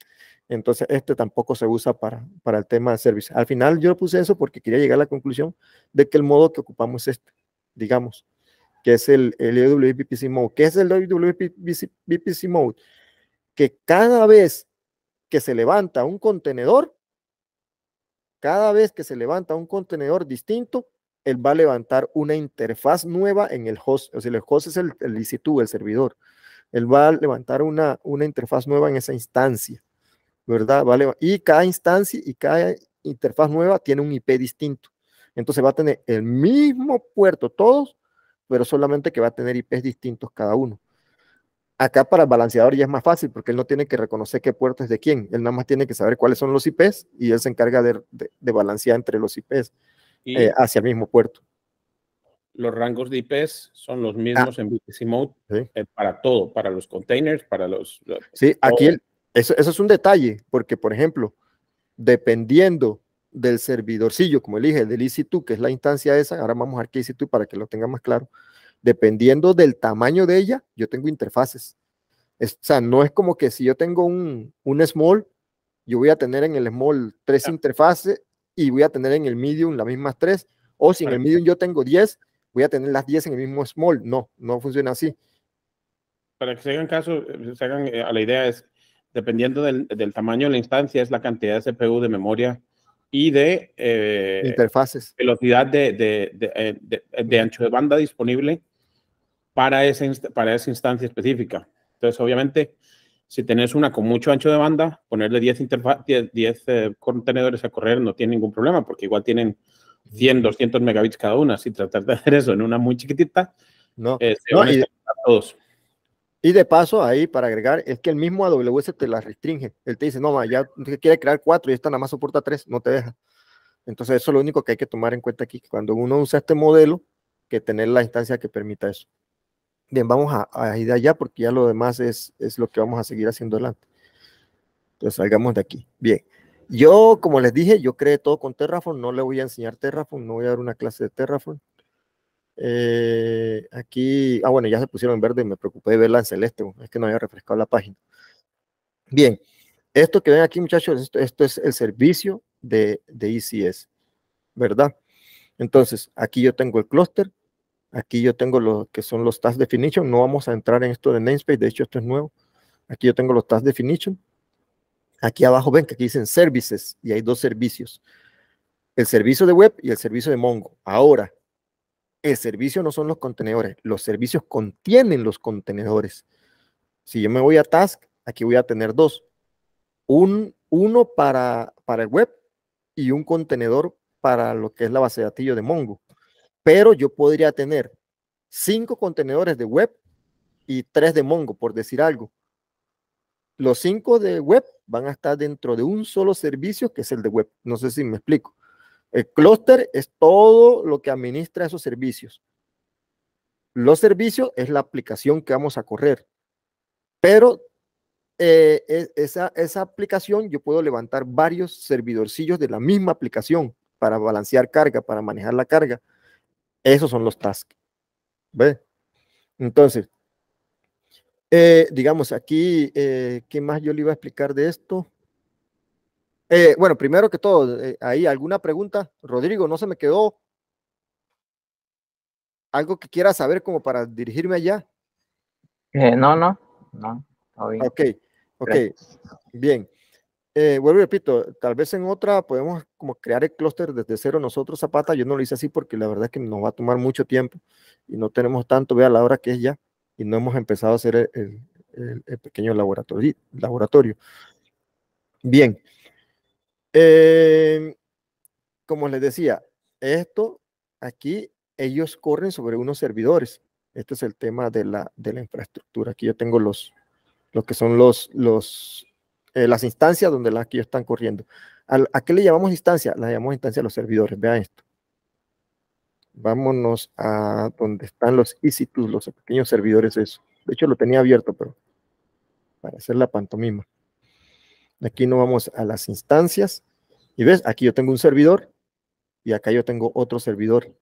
Entonces este tampoco se usa para, para el tema de servicio. Al final yo puse eso porque quería llegar a la conclusión de que el modo que ocupamos es este, digamos que es el, el AWS VPC Mode. ¿Qué es el AWS VPC Mode? Que cada vez que se levanta un contenedor, cada vez que se levanta un contenedor distinto, él va a levantar una interfaz nueva en el host. O sea, el host es el, el EC2, el servidor. Él va a levantar una, una interfaz nueva en esa instancia, ¿verdad? Vale, y cada instancia y cada interfaz nueva tiene un IP distinto. Entonces va a tener el mismo puerto, todos, pero solamente que va a tener IPs distintos cada uno. Acá para el balanceador ya es más fácil porque él no tiene que reconocer qué puerto es de quién, él nada más tiene que saber cuáles son los IPs y él se encarga de, de, de balancear entre los IPs Y eh, hacia el mismo puerto. los rangos de IPs son los mismos en VPC Mode Sí. eh, para todo, para los containers, para los... los- Sí, aquí el- eso, eso es un detalle, porque por ejemplo, dependiendo del servidorcillo, como elige, del EC2, que es la instancia esa, ahora vamos a ver qué EC2 para que lo tenga más claro, dependiendo del tamaño de ella, yo tengo interfaces. Es- o sea, no es como que si yo tengo un, un small, yo voy a tener en el small tres interfaces y voy a tener en el medium las mismas tres, o si en el medium yo tengo 10, voy a tener las 10 en el mismo small. No, no funciona así. Para que se hagan caso, eh, se hagan eh, a la idea es, dependiendo del, del tamaño de la instancia, es la cantidad de CPU, de memoria y de eh, interfaces. velocidad de, de, de, eh, de- de ancho de banda disponible para, esa inst- para esa instancia específica. Entonces, obviamente, si tenés una con mucho ancho de banda, ponerle 10, interfa- 10, 10, eh, contenedores a correr no tiene ningún problema, porque igual tienen 100, 200 megabits cada una. Si tratar de hacer eso en una muy chiquitita, No. eh, se No, van a y- todos. Y de paso, ahí para agregar, es que el mismo AWS te la restringe. Él te dice, no, ma, ya quiere crear cuatro y esta nada más soporta tres, no te deja. Entonces, eso es lo único que hay que tomar en cuenta aquí, que cuando uno usa este modelo, que tener la instancia que permita eso. Bien, vamos a, a ir de allá porque ya lo demás es, es lo que vamos a seguir haciendo adelante. Entonces, salgamos de aquí. Bien. Yo, como les dije, yo creé todo con Terraform, no le voy a enseñar Terraform, no voy a dar una clase de Terraform. Eh, aquí, ah, bueno, ya se pusieron en verde, me preocupé de verla en celeste, es que no había refrescado la página. Bien, esto que ven aquí, muchachos, esto, esto es el servicio de, de ECS, ¿verdad? Entonces, aquí yo tengo el clúster, aquí yo tengo lo que son los task definition, no vamos a entrar en esto de namespace, de hecho esto es nuevo. Aquí yo tengo los task definition. Aquí abajo ven que aquí dicen services y hay dos servicios. El servicio de web y el servicio de Mongo. Ahora, el servicio no son los contenedores, los servicios contienen los contenedores. Si yo me voy a task, aquí voy a tener dos. Un, uno para, para el web y un contenedor para lo que es la base de datos de Mongo. Pero yo podría tener cinco contenedores de web y tres de Mongo, por decir algo. Los cinco de web van a estar dentro de un solo servicio que es el de web. No sé si me explico. El clúster es todo lo que administra esos servicios. Los servicios es la aplicación que vamos a correr. Pero eh, e, esa, esa aplicación yo puedo levantar varios servidorcillos de la misma aplicación para balancear carga, para manejar la carga. Esos son los tasks. ¿Ve? Entonces, eh, digamos aquí, eh, ¿qué más yo le iba a explicar de esto? Eh, bueno, primero que todo, eh, ahí alguna pregunta. Rodrigo, ¿no se me quedó algo que quiera saber como para dirigirme allá? Eh, no, no, no. está Ok, ok, bien. Eh, vuelvo y repito, tal vez en otra podemos como crear el clúster desde cero nosotros, Zapata. Yo no lo hice así porque la verdad es que nos va a tomar mucho tiempo y no tenemos tanto, vea la hora que es ya, y no hemos empezado a hacer el, el- el pequeño laboratorio, laboratorio. Bien. Eh, como les decía, esto aquí, ellos corren sobre unos servidores. Este es el tema de la, de la infraestructura. Aquí yo tengo los, lo que son los, los, eh, las instancias donde ellos están corriendo. ¿A qué le llamamos instancia? La llamamos instancia a los servidores. Vean esto. Vámonos a donde están los EC2, los pequeños servidores. Eso. De hecho, lo tenía abierto, pero para hacer la pantomima. Aquí no vamos a las instancias. Y ves, aquí yo tengo un servidor y acá yo tengo otro servidor.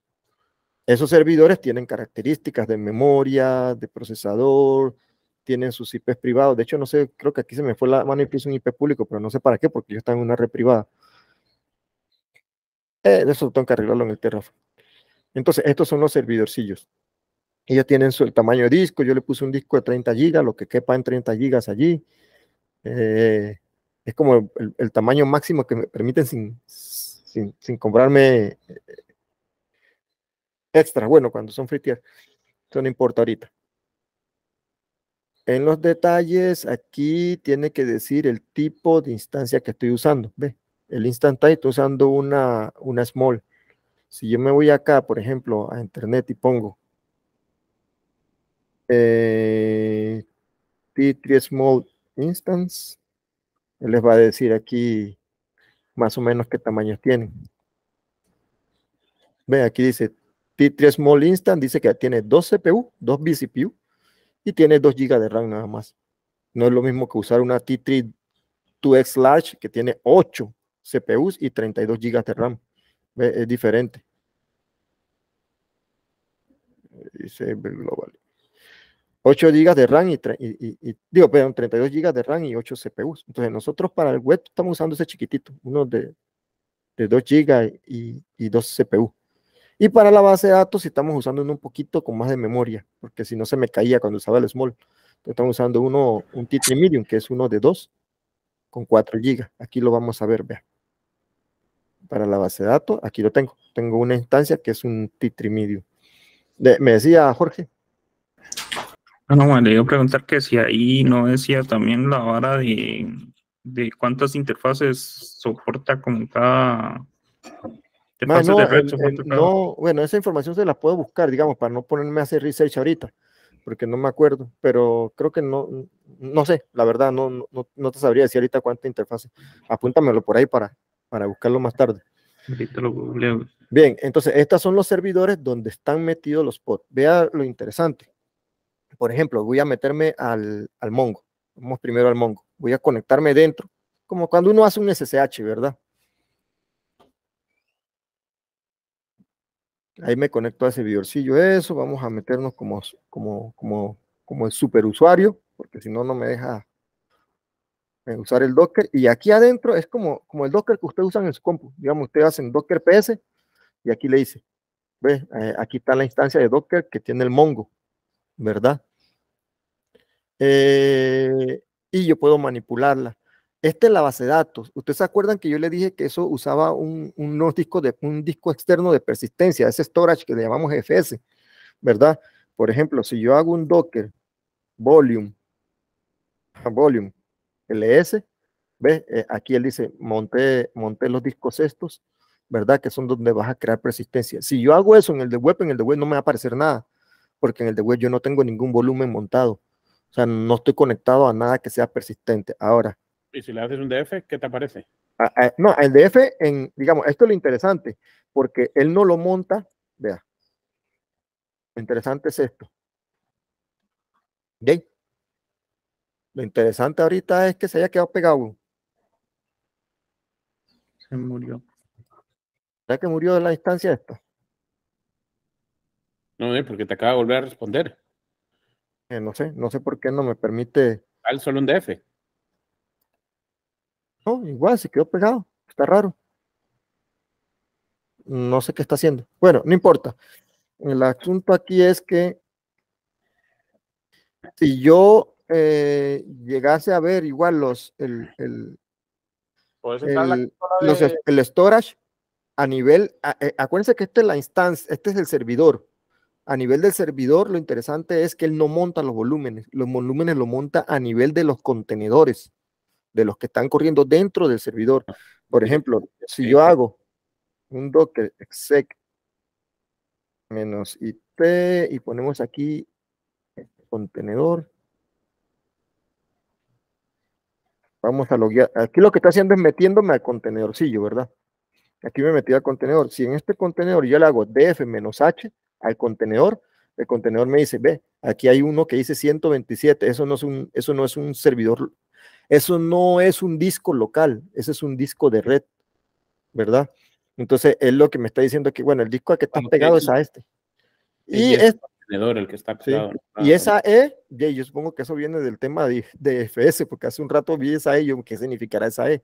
Esos servidores tienen características de memoria, de procesador, tienen sus IPs privados. De hecho, no sé, creo que aquí se me fue la mano y puse un IP público, pero no sé para qué, porque yo estaba en una red privada. Eh, eso tengo que arreglarlo en el Terraform. Entonces, estos son los servidorcillos. Ellos tienen su, el tamaño de disco. Yo le puse un disco de 30 gigas, lo que quepa en 30 gigas allí. Eh, es como el, tamaño máximo que me permiten sin, sin, sin comprarme eh, extra. Bueno, cuando son free tier, eso no importa ahorita. En los detalles, aquí tiene que decir el tipo de instancia que estoy usando. Ve, el instant type estoy usando una, una small. Si yo me voy acá, por ejemplo, a internet y pongo eh, T3 small instance, él les va a decir aquí más o menos qué tamaños tienen. Ve, aquí dice T3 Small Instant, dice que tiene dos CPU, dos vCPU y tiene 2 GB de RAM nada más. No es lo mismo que usar una T3 2X Large que tiene 8 CPUs y 32 GB de RAM. Ve, es diferente. Dice Global. 8 GB de RAM y, y- y- digo, perdón, 32 GB de RAM y 8 CPUs. Entonces nosotros para el web estamos usando ese chiquitito, uno de, de 2 GB y, y 2 CPU. Y para la base de datos estamos usando uno un poquito con más de memoria, porque si no se me caía cuando usaba el small. Entonces estamos usando uno, un T3 Medium, que es uno de 2 con 4 GB. Aquí lo vamos a ver, vea. Para la base de datos, aquí lo tengo. Tengo una instancia que es un T3 Medium. De- me decía Jorge. No, no, bueno, le iba a preguntar que si ahí no decía también la vara de, de cuántas interfaces soporta con cada Ma, interfaces no, de red el- el- no, bueno, esa información se la puedo buscar, digamos, para no ponerme a hacer research ahorita, porque no me acuerdo, pero creo que no, no sé, la verdad, no, no, no- te sabría decir ahorita cuánta interfaz. Apúntamelo por ahí para, para buscarlo más tarde. Ahorita lo googleo. Bien, entonces, estos son los servidores donde están metidos los pods. Vea lo interesante. Por ejemplo, voy a meterme al, al Mongo. Vamos primero al Mongo. Voy a conectarme dentro, como cuando uno hace un SSH, ¿verdad? Ahí me conecto a ese servidorcillo, eso. Vamos a meternos como, como, como, como el superusuario, porque si no, no me deja eh, usar el Docker. Y aquí adentro es como, como el Docker que usted usa en su compu. Digamos, usted hace en Docker PS y aquí le dice, ve, eh, aquí está la instancia de Docker que tiene el Mongo, ¿verdad? Eh, y yo puedo manipularla. Esta es la base de datos. Ustedes se acuerdan que yo le dije que eso usaba un, unos discos de, un disco externo de persistencia, ese storage que le llamamos FS, ¿verdad? Por ejemplo, si yo hago un Docker volume, volume ls, ve, eh, aquí él dice, monté, monté los discos estos, ¿verdad? Que son donde vas a crear persistencia. Si yo hago eso en el de web, en el de web no me va a aparecer nada, porque en el de web yo no tengo ningún volumen montado. O sea, no estoy conectado a nada que sea persistente. Ahora. ¿Y si le haces un DF, qué te aparece? A, a, no, el DF, en, digamos, esto es lo interesante, porque él no lo monta, vea. Lo interesante es esto. ¿Ok? Lo interesante ahorita es que se haya quedado pegado. Se murió. ¿Será que murió de la instancia esta? No, eh, porque te acaba de volver a responder. Eh, no sé, no sé por qué no me permite. Al solo un DF. No, igual se quedó pegado. Está raro. No sé qué está haciendo. Bueno, no importa. El asunto aquí es que si yo eh, llegase a ver igual los el, el, el, los, el storage a nivel, a, eh, acuérdense que esta es la instancia, este es el servidor. A nivel del servidor, lo interesante es que él no monta los volúmenes, los volúmenes lo monta a nivel de los contenedores, de los que están corriendo dentro del servidor. Por ejemplo, si yo hago un docker exec menos it y ponemos aquí contenedor. Vamos a loguear. Aquí lo que está haciendo es metiéndome al contenedorcillo, ¿verdad? Aquí me metí al contenedor. Si en este contenedor yo le hago df menos h al contenedor, el contenedor me dice, ve, aquí hay uno que dice 127, eso no es un, eso no es un servidor, eso no es un disco local, ese es un disco de red, ¿verdad? Entonces, él lo que me está diciendo que, bueno, el disco al que está pegado es a este. Y, es, el que está pegado. Sí. Y esa E, yo supongo que eso viene del tema de, de, FS, porque hace un rato vi esa E, yo, ¿qué significará esa E?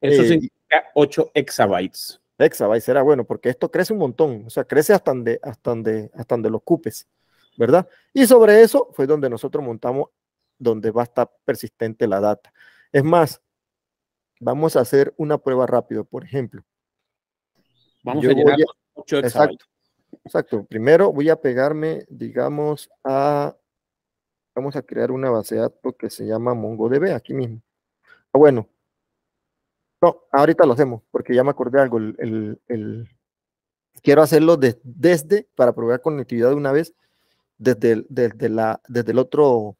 Eso eh, significa 8 exabytes. Exabytes será bueno, porque esto crece un montón, o sea, crece hasta donde, hasta donde, hasta donde lo ocupes, ¿verdad? Y sobre eso fue donde nosotros montamos, donde va a estar persistente la data. Es más, vamos a hacer una prueba rápido, por ejemplo. Vamos yo a llenar a, 8 exabytes. Exacto, exacto. Primero voy a pegarme, digamos, a, vamos a crear una base de datos que se llama MongoDB, aquí mismo. Ah, bueno, no, ahorita lo hacemos, porque ya me acordé algo. El, el, quiero hacerlo de, desde, para probar conectividad de una vez, desde el, desde la, desde el otro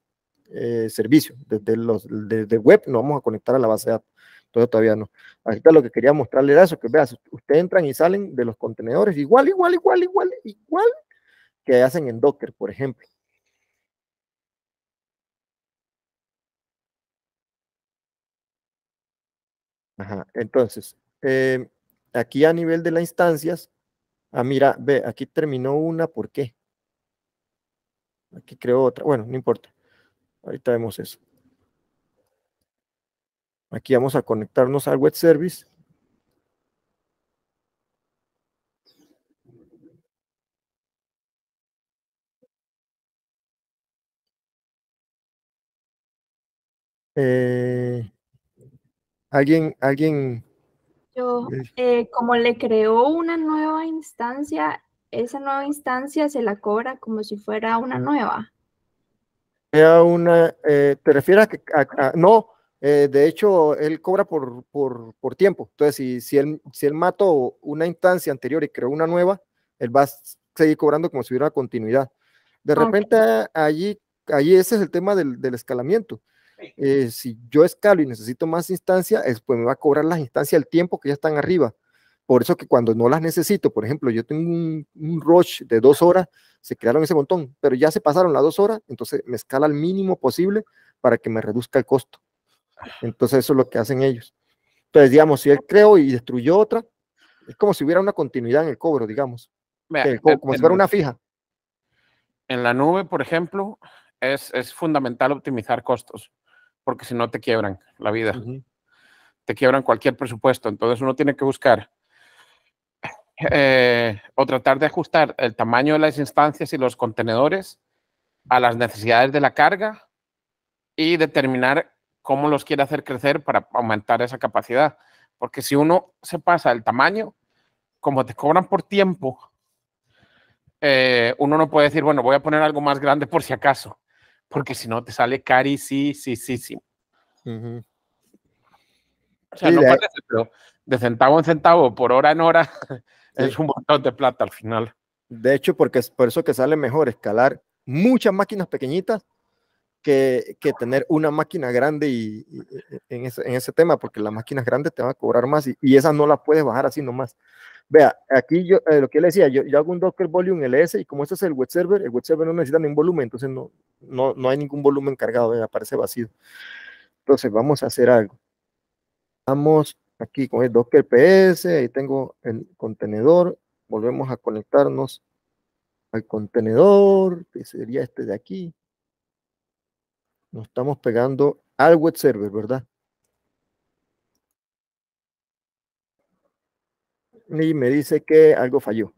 eh, servicio, desde los desde web, nos vamos a conectar a la base de datos. Entonces todavía no. Ahorita lo que quería mostrarle era eso, que veas, ustedes entran y salen de los contenedores igual, igual, igual, igual, igual que hacen en Docker, por ejemplo. Ajá. Entonces, eh, aquí a nivel de las instancias, ah, mira, ve, aquí terminó una, ¿por qué? Aquí creo otra, bueno, no importa. Ahorita vemos eso. Aquí vamos a conectarnos al web service. Eh, Alguien, alguien. Yo, eh, como le creó una nueva instancia, esa nueva instancia se la cobra como si fuera una nueva. Una, eh, ¿te refieres a que a, a, no? Eh, de hecho, él cobra por, por, por tiempo. Entonces, si, si, él, si él mató una instancia anterior y creó una nueva, él va a seguir cobrando como si hubiera continuidad. De repente, okay. allí, allí ese es el tema del, del escalamiento. Eh, si yo escalo y necesito más instancias, pues me va a cobrar las instancias el tiempo que ya están arriba. Por eso que cuando no las necesito, por ejemplo, yo tengo un, un rush de dos horas, se crearon ese montón, pero ya se pasaron las dos horas, entonces me escala al mínimo posible para que me reduzca el costo. Entonces eso es lo que hacen ellos. Entonces, digamos, si él creó y destruyó otra, es como si hubiera una continuidad en el cobro, digamos. Vea, el como en, si fuera una fija. En la nube, por ejemplo, es, es fundamental optimizar costos porque si no te quiebran la vida. Uh -huh. Te quiebran cualquier presupuesto. Entonces uno tiene que buscar eh, o tratar de ajustar el tamaño de las instancias y los contenedores a las necesidades de la carga y determinar cómo los quiere hacer crecer para aumentar esa capacidad. Porque si uno se pasa el tamaño, como te cobran por tiempo, eh, uno no puede decir, bueno, voy a poner algo más grande por si acaso, porque si no te sale cari, sí, sí, sí, sí. O sea, no de, parece, pero de centavo en centavo, por hora en hora, *laughs* es un montón de plata al final. De hecho, porque es por eso que sale mejor escalar muchas máquinas pequeñitas que, que tener una máquina grande y, en, ese, en, ese, tema, porque las máquinas grandes te van a cobrar más y, y esa no la puedes bajar así nomás. Vea, aquí yo, eh, lo que le decía, yo, hago un Docker Volume LS y como este es el web server, el web server no necesita ningún volumen, entonces no, no, no hay ningún volumen cargado, aparece vacío. Entonces vamos a hacer algo. Vamos aquí con el Docker PS, ahí tengo el contenedor, volvemos a conectarnos al contenedor, que sería este de aquí. Nos estamos pegando al web server, ¿verdad? Y me dice que algo falló.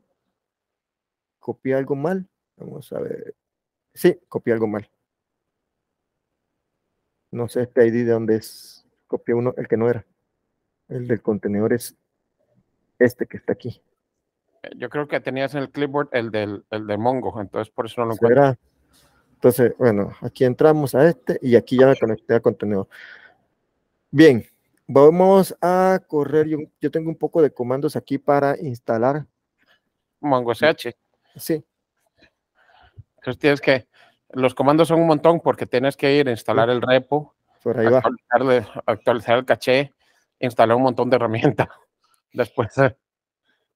Copié algo mal. Vamos a ver. Sí, copié algo mal. No sé este ID de dónde es. Copié uno, el que no era. El del contenedor es este que está aquí. Eh, yo creo que tenías en el clipboard el del, el de Mongo, entonces por eso no lo encuentro. Entonces, bueno, aquí entramos a este y aquí ya me conecté al contenedor. Bien, vamos a correr. Yo, yo tengo un poco de comandos aquí para instalar. MongoSH. Sí. Entonces tienes que, los comandos son un montón porque tienes que ir a instalar el repo, Por ahí actualizar el caché, instalar un montón de herramientas. *laughs* Después.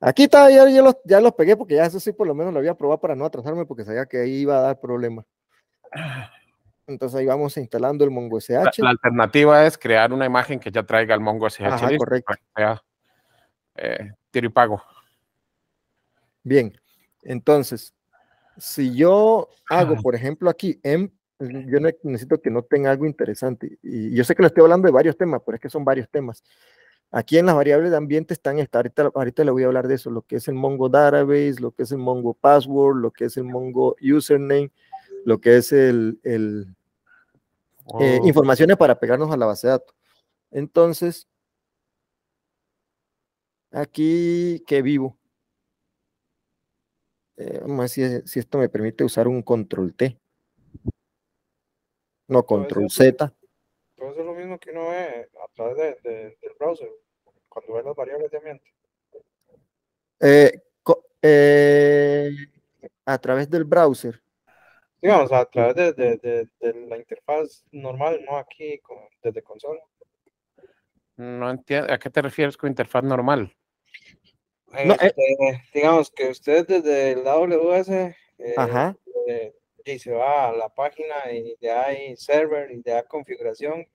Aquí está, ya, ya, los, ya los pegué porque ya eso sí por lo menos lo había probado para no atrasarme porque sabía que ahí iba a dar problema. Entonces ahí vamos instalando el Mongo SH. La, la, alternativa es crear una imagen que ya traiga el Mongo SH. Ajá, correcto. Sea, eh, tiro y pago. Bien, entonces, si yo hago, por ejemplo, aquí, en, yo necesito que no tenga algo interesante. Y yo sé que le estoy hablando de varios temas, pero es que son varios temas. Aquí en las variables de ambiente están, ahorita, ahorita le voy a hablar de eso, lo que es el Mongo Database, lo que es el Mongo Password, lo que es el Mongo Username, lo que es el, el eh, informaciones para pegarnos a la base de datos. Entonces, aquí que vivo, eh, vamos a ver si, si, esto me permite usar un control T. No, control Z. Entonces es lo mismo que uno ve a través de, de, del browser, cuando ve las variables de ambiente. Eh, eh, a través del browser digamos, a través de, de, de, de, la interfaz normal, no aquí con, desde consola. No entiendo, ¿a qué te refieres con interfaz normal? No, este, eh, digamos que usted desde el AWS eh, Ajá. Eh, y se va a la página y de ahí server y de ahí configuración.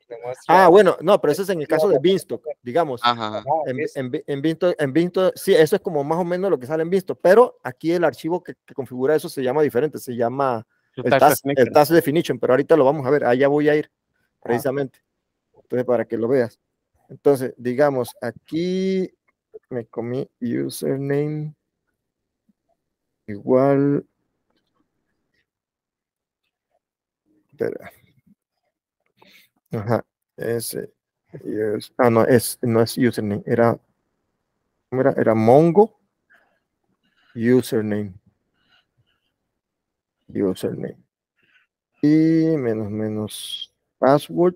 ah, bueno, no, pero eso es en el caso de Beanstalk, digamos. Ajá. En, en, en, Beanstalk, en Beanstalk, sí, eso es como más o menos lo que sale en Beanstalk, pero aquí el archivo que, que configura eso se llama diferente, se llama el task, el task, definition, pero ahorita lo vamos a ver, allá voy a ir ah. precisamente. Entonces, para que lo veas. Entonces, digamos, aquí me comí username igual. Espera. Ajá, ese. ah, no, es, no es username, era, era, era Mongo username username. Y menos menos password.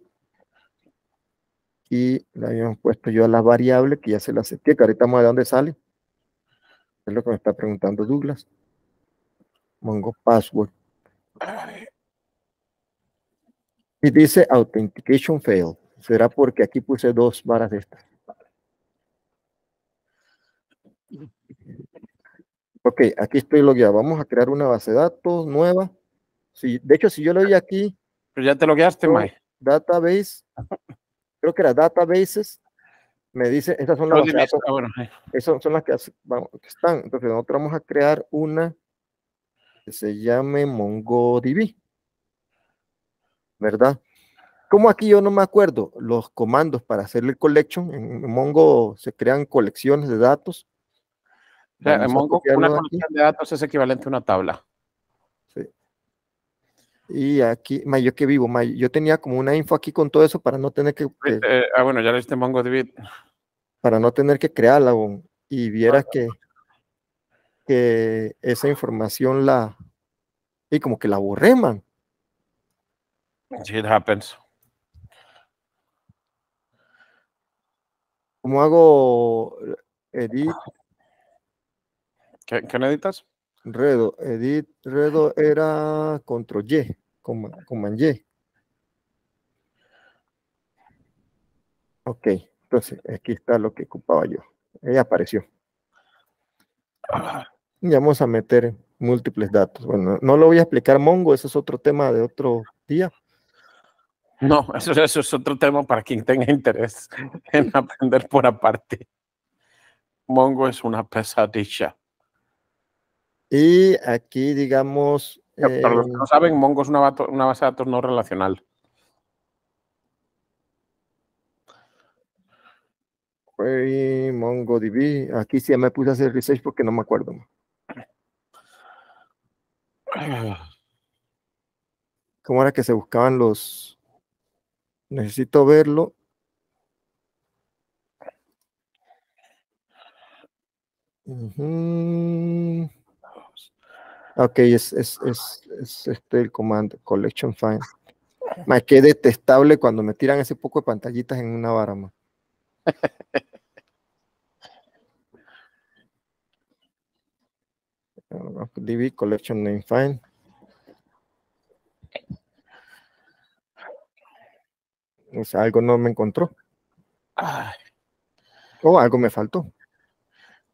Y le habíamos puesto yo a la variable que ya se la acepté, que ahorita vamos a dónde sale. Es lo que me está preguntando Douglas. Mongo password. Y dice authentication fail. Será porque aquí puse dos varas de estas. Ok, aquí estoy logueado. Vamos a crear una base de datos nueva. Sí, de hecho, si yo lo doy aquí. Pero ya te logueaste, Mike. Database. Creo que era databases. Me dice, estas son las bases de datos. Esas son las que, vamos, que están. Entonces, nosotros vamos a crear una que se llame MongoDB. ¿Verdad? Como aquí yo no me acuerdo los comandos para hacer el collection, en Mongo se crean colecciones de datos O sea, en Mongo, una colección de datos es equivalente a una tabla. Sí. Y aquí, yo que vivo, yo tenía como una info aquí con todo eso para no tener que. Eh, ah, bueno, ya lo viste MongoDB. Para no tener que crearla y vieras que, que esa información la. Y como que la borré, man. It happens. ¿Cómo hago edit? ¿Qué, qué editas? Redo, edit, redo era control Y, command Y. Ok, entonces aquí está lo que ocupaba yo. Ella apareció. Y vamos a meter múltiples datos. Bueno, no lo voy a explicar Mongo, eso es otro tema de otro día. No, eso, eso es otro tema para quien tenga interés en *laughs* aprender por aparte. Mongo es una pesadilla. Y aquí, digamos... Para los que no saben, Mongo es una, base de datos no relacional. Query, MongoDB. Aquí sí me puse a hacer research porque no me acuerdo. ¿Cómo era que se buscaban los... Necesito verlo. Ok, es, es, es, este el comando, collection find. Me qué detestable cuando me tiran ese poco de pantallitas en una vara, *laughs* DB collection name find. O sea, algo no me encontró. O oh, algo me faltó.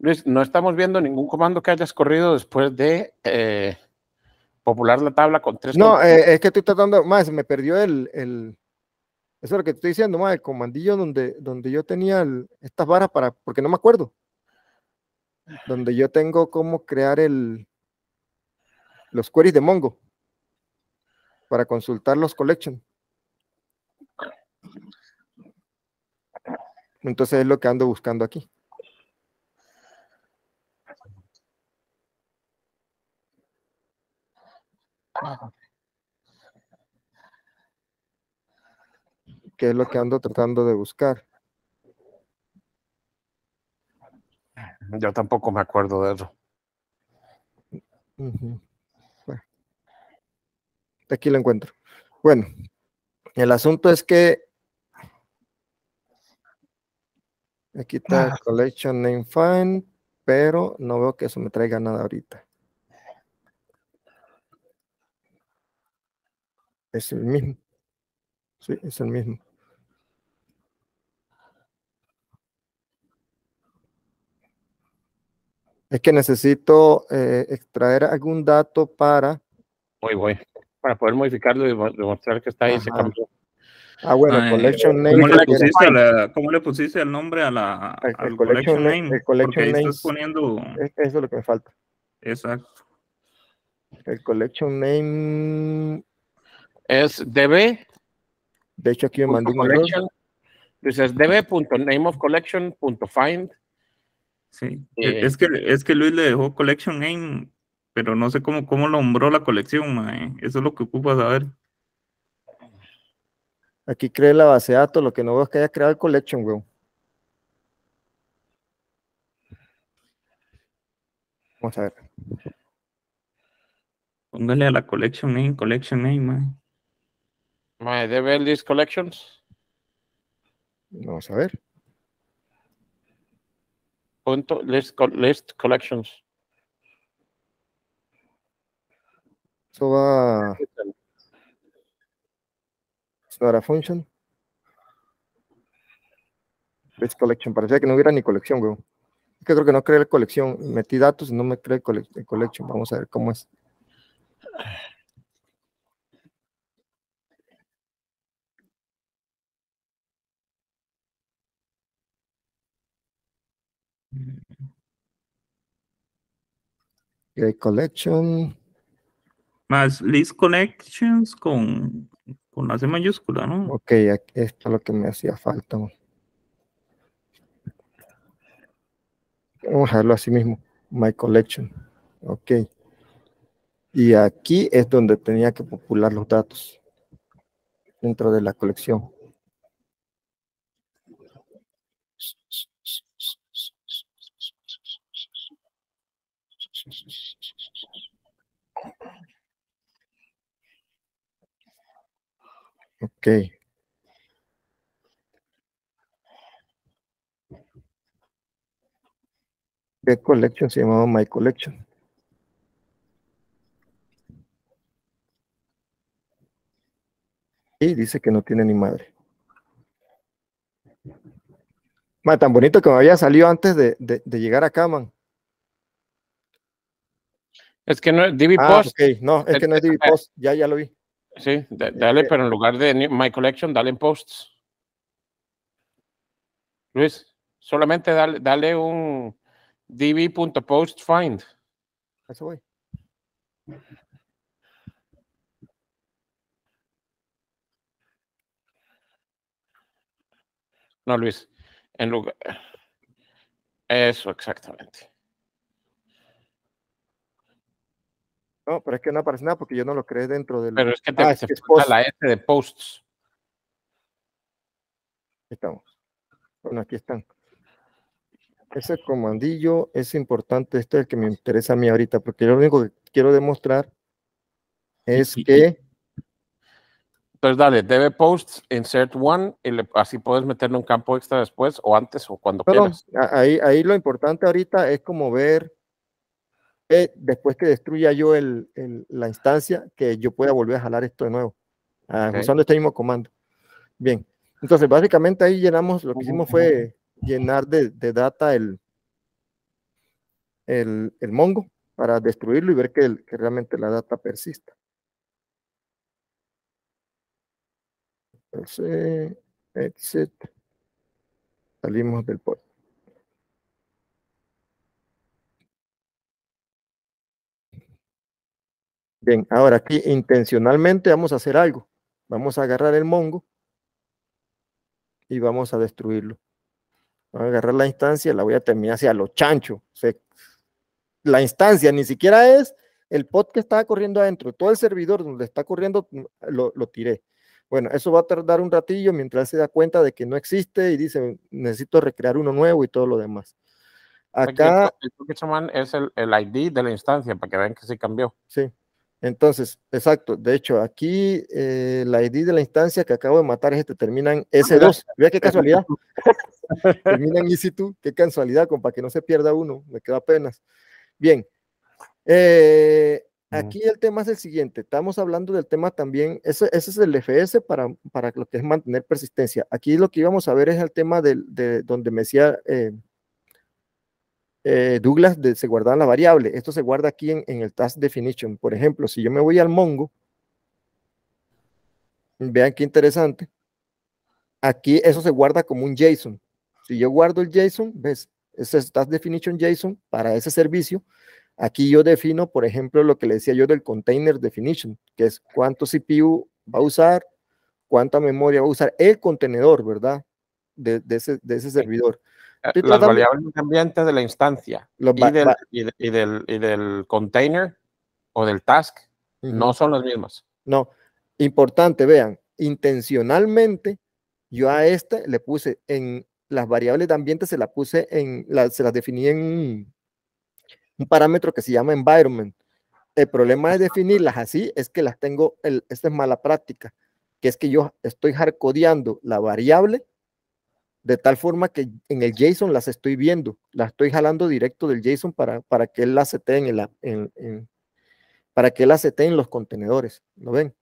Luis, no estamos viendo ningún comando que hayas corrido después de eh, popular la tabla con tres. No, eh, es que estoy tratando, más, me perdió el, el, eso es lo que estoy diciendo, más, el comandillo donde, donde yo tenía estas varas para, porque no me acuerdo. Donde yo tengo cómo crear el, los queries de Mongo para consultar los collections. Entonces es lo que ando buscando aquí. ¿Qué es lo que ando tratando de buscar? Yo tampoco me acuerdo de eso. aquí lo encuentro. Bueno, el asunto es que aquí está *laughs* ah. collection name find, pero no veo que eso me traiga nada ahorita. Es el mismo. Sí, es el mismo. Es que necesito eh, extraer algún dato para... Voy, voy. Para poder modificarlo y demostrar que está ahí ese cambio. Ah, bueno, collection name. ¿Cómo le, pusiste la, ¿Cómo le, pusiste el nombre a la, el, al collection, name? El collection name. Estás poniendo... Eso es lo que me falta. Exacto. El collection name es db. De hecho, aquí me mandé un collection. Dices db.nameofcollection.find. Sí, eh, es, que, es que Luis le dejó collection name, pero no sé cómo, cómo nombró la colección, eso es lo que ocupa saber. Aquí cree la base de datos, lo que no veo es que haya creado el collection, weón. Vamos a ver. Póngale a la collection name, collection name, DB list collections. Vamos a ver. Punto list, list collections. Eso va. It's function. List collection. Parecía que no hubiera ni colección, weón. Es que creo que no creé la colección. Metí datos y no me creé el collection. Vamos a ver cómo es. Collection. Más list collections con, con la C mayúscula, ¿no? Ok, esto es lo que me hacía falta. Vamos a verlo así mismo. My collection. Ok. Y aquí es donde tenía que popular los datos dentro de la colección. Ok. ¿Qué collection se llamaba My Collection? Y dice que no tiene ni madre. Man, tan bonito que me había salido antes de, de, de llegar acá, man. Es que no es DB Ah, Post. ok, no, es que no es DB Post, ya, ya lo vi. Sí, da- dale, que- pero en lugar de new- My Collection, dale en Posts. Luis, solamente dale, dale un db.postfind. Eso voy. No, Luis, en lugar. Eso, exactamente. No, pero es que no aparece nada porque yo no lo creé dentro del. Pero es que te Ah, es post. la S de Posts. Aquí estamos. Bueno, aquí están. Ese comandillo es importante, este es el que me interesa a mí ahorita, porque yo lo único que quiero demostrar es y- que, Entonces, dale, debe Posts, insert one, y le- así puedes meterle un campo extra después, o antes, o cuando no, quieras. ahí, ahí lo importante ahorita es como ver que después que destruya yo el, el- la instancia, que yo pueda volver a jalar esto de nuevo, ah, usando este mismo comando. Bien, entonces básicamente ahí llenamos, lo que hicimos fue llenar de, de data el, el, el Mongo para destruirlo y ver que, el- que realmente la data persista. Entonces, exit. Salimos del pod. Bien, ahora aquí intencionalmente vamos a hacer algo. Vamos a agarrar el Mongo y vamos a destruirlo. Voy a agarrar la instancia, la voy a terminar hacia lo chancho. O sea, la instancia ni siquiera es el pod que estaba corriendo adentro, todo el servidor donde está corriendo mm, lo, lo tiré. Bueno, eso va a tardar un ratillo mientras se da cuenta de que no existe y dice, necesito recrear uno nuevo y todo lo demás. Acá, El Toolkit Man es el, el ID de la instancia, para que vean que sí cambió. sí. Entonces, exacto. De hecho, aquí eh, la ID de la instancia que acabo de matar es este, termina en S2. *laughs* Vea qué casualidad. *laughs* termina en EC2. Qué casualidad, compa, que no se pierda uno. Me queda apenas. Bien. Eh, aquí el tema es el siguiente. Estamos hablando del tema también. Ese, ese es el FS para, para lo que es mantener persistencia. Aquí lo que íbamos a ver es el tema del- de, donde me decía eh, eh, Douglas de, se guardaban la variable. Esto se guarda aquí en, en el task definition. Por ejemplo, si yo me voy al Mongo, vean qué interesante. Aquí eso se guarda como un JSON. Si yo guardo el JSON, ves, ese es task definition JSON para ese servicio. Aquí yo defino, por ejemplo, lo que le decía yo del container definition, que es cuánto CPU va a usar, cuánta memoria va a usar el contenedor, ¿verdad? De, de ese, de ese servidor. Eh, Estoy Las tratando- variables cambiantes de la instancia Los y del, y, de- y del, y del container o del task Ujú. no son las mismas. No, importante, vean, intencionalmente yo a este le puse en las variables de ambiente, se las puse en, la- se las definí en un, un parámetro que se llama environment. El problema de definirlas así es que las tengo, el, esta es mala práctica, que es que yo estoy hardcodeando la variable de tal forma que en el JSON las estoy viendo, las estoy jalando directo del JSON para, para que él las setee en, en- para que él las en los contenedores, ¿lo ven?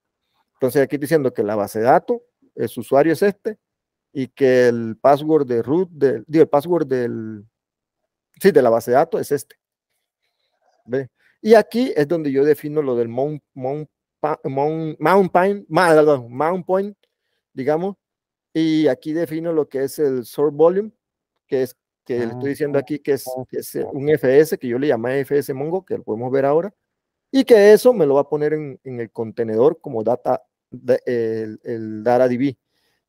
Entonces aquí diciendo que la base de datos, el usuario es este, y que el password de root, del, digo, el password del, sí, de la base de datos es este. ¿Ve? Y aquí es donde yo defino lo del mount, mount, mount, mount point, digamos, y aquí defino lo que es el source volume, que es que le estoy diciendo aquí que es, que es eh, un FS, que yo le llamé FS Mongo, que lo podemos ver ahora, y que eso me lo va a poner en, en el contenedor como data, de- el, el DB,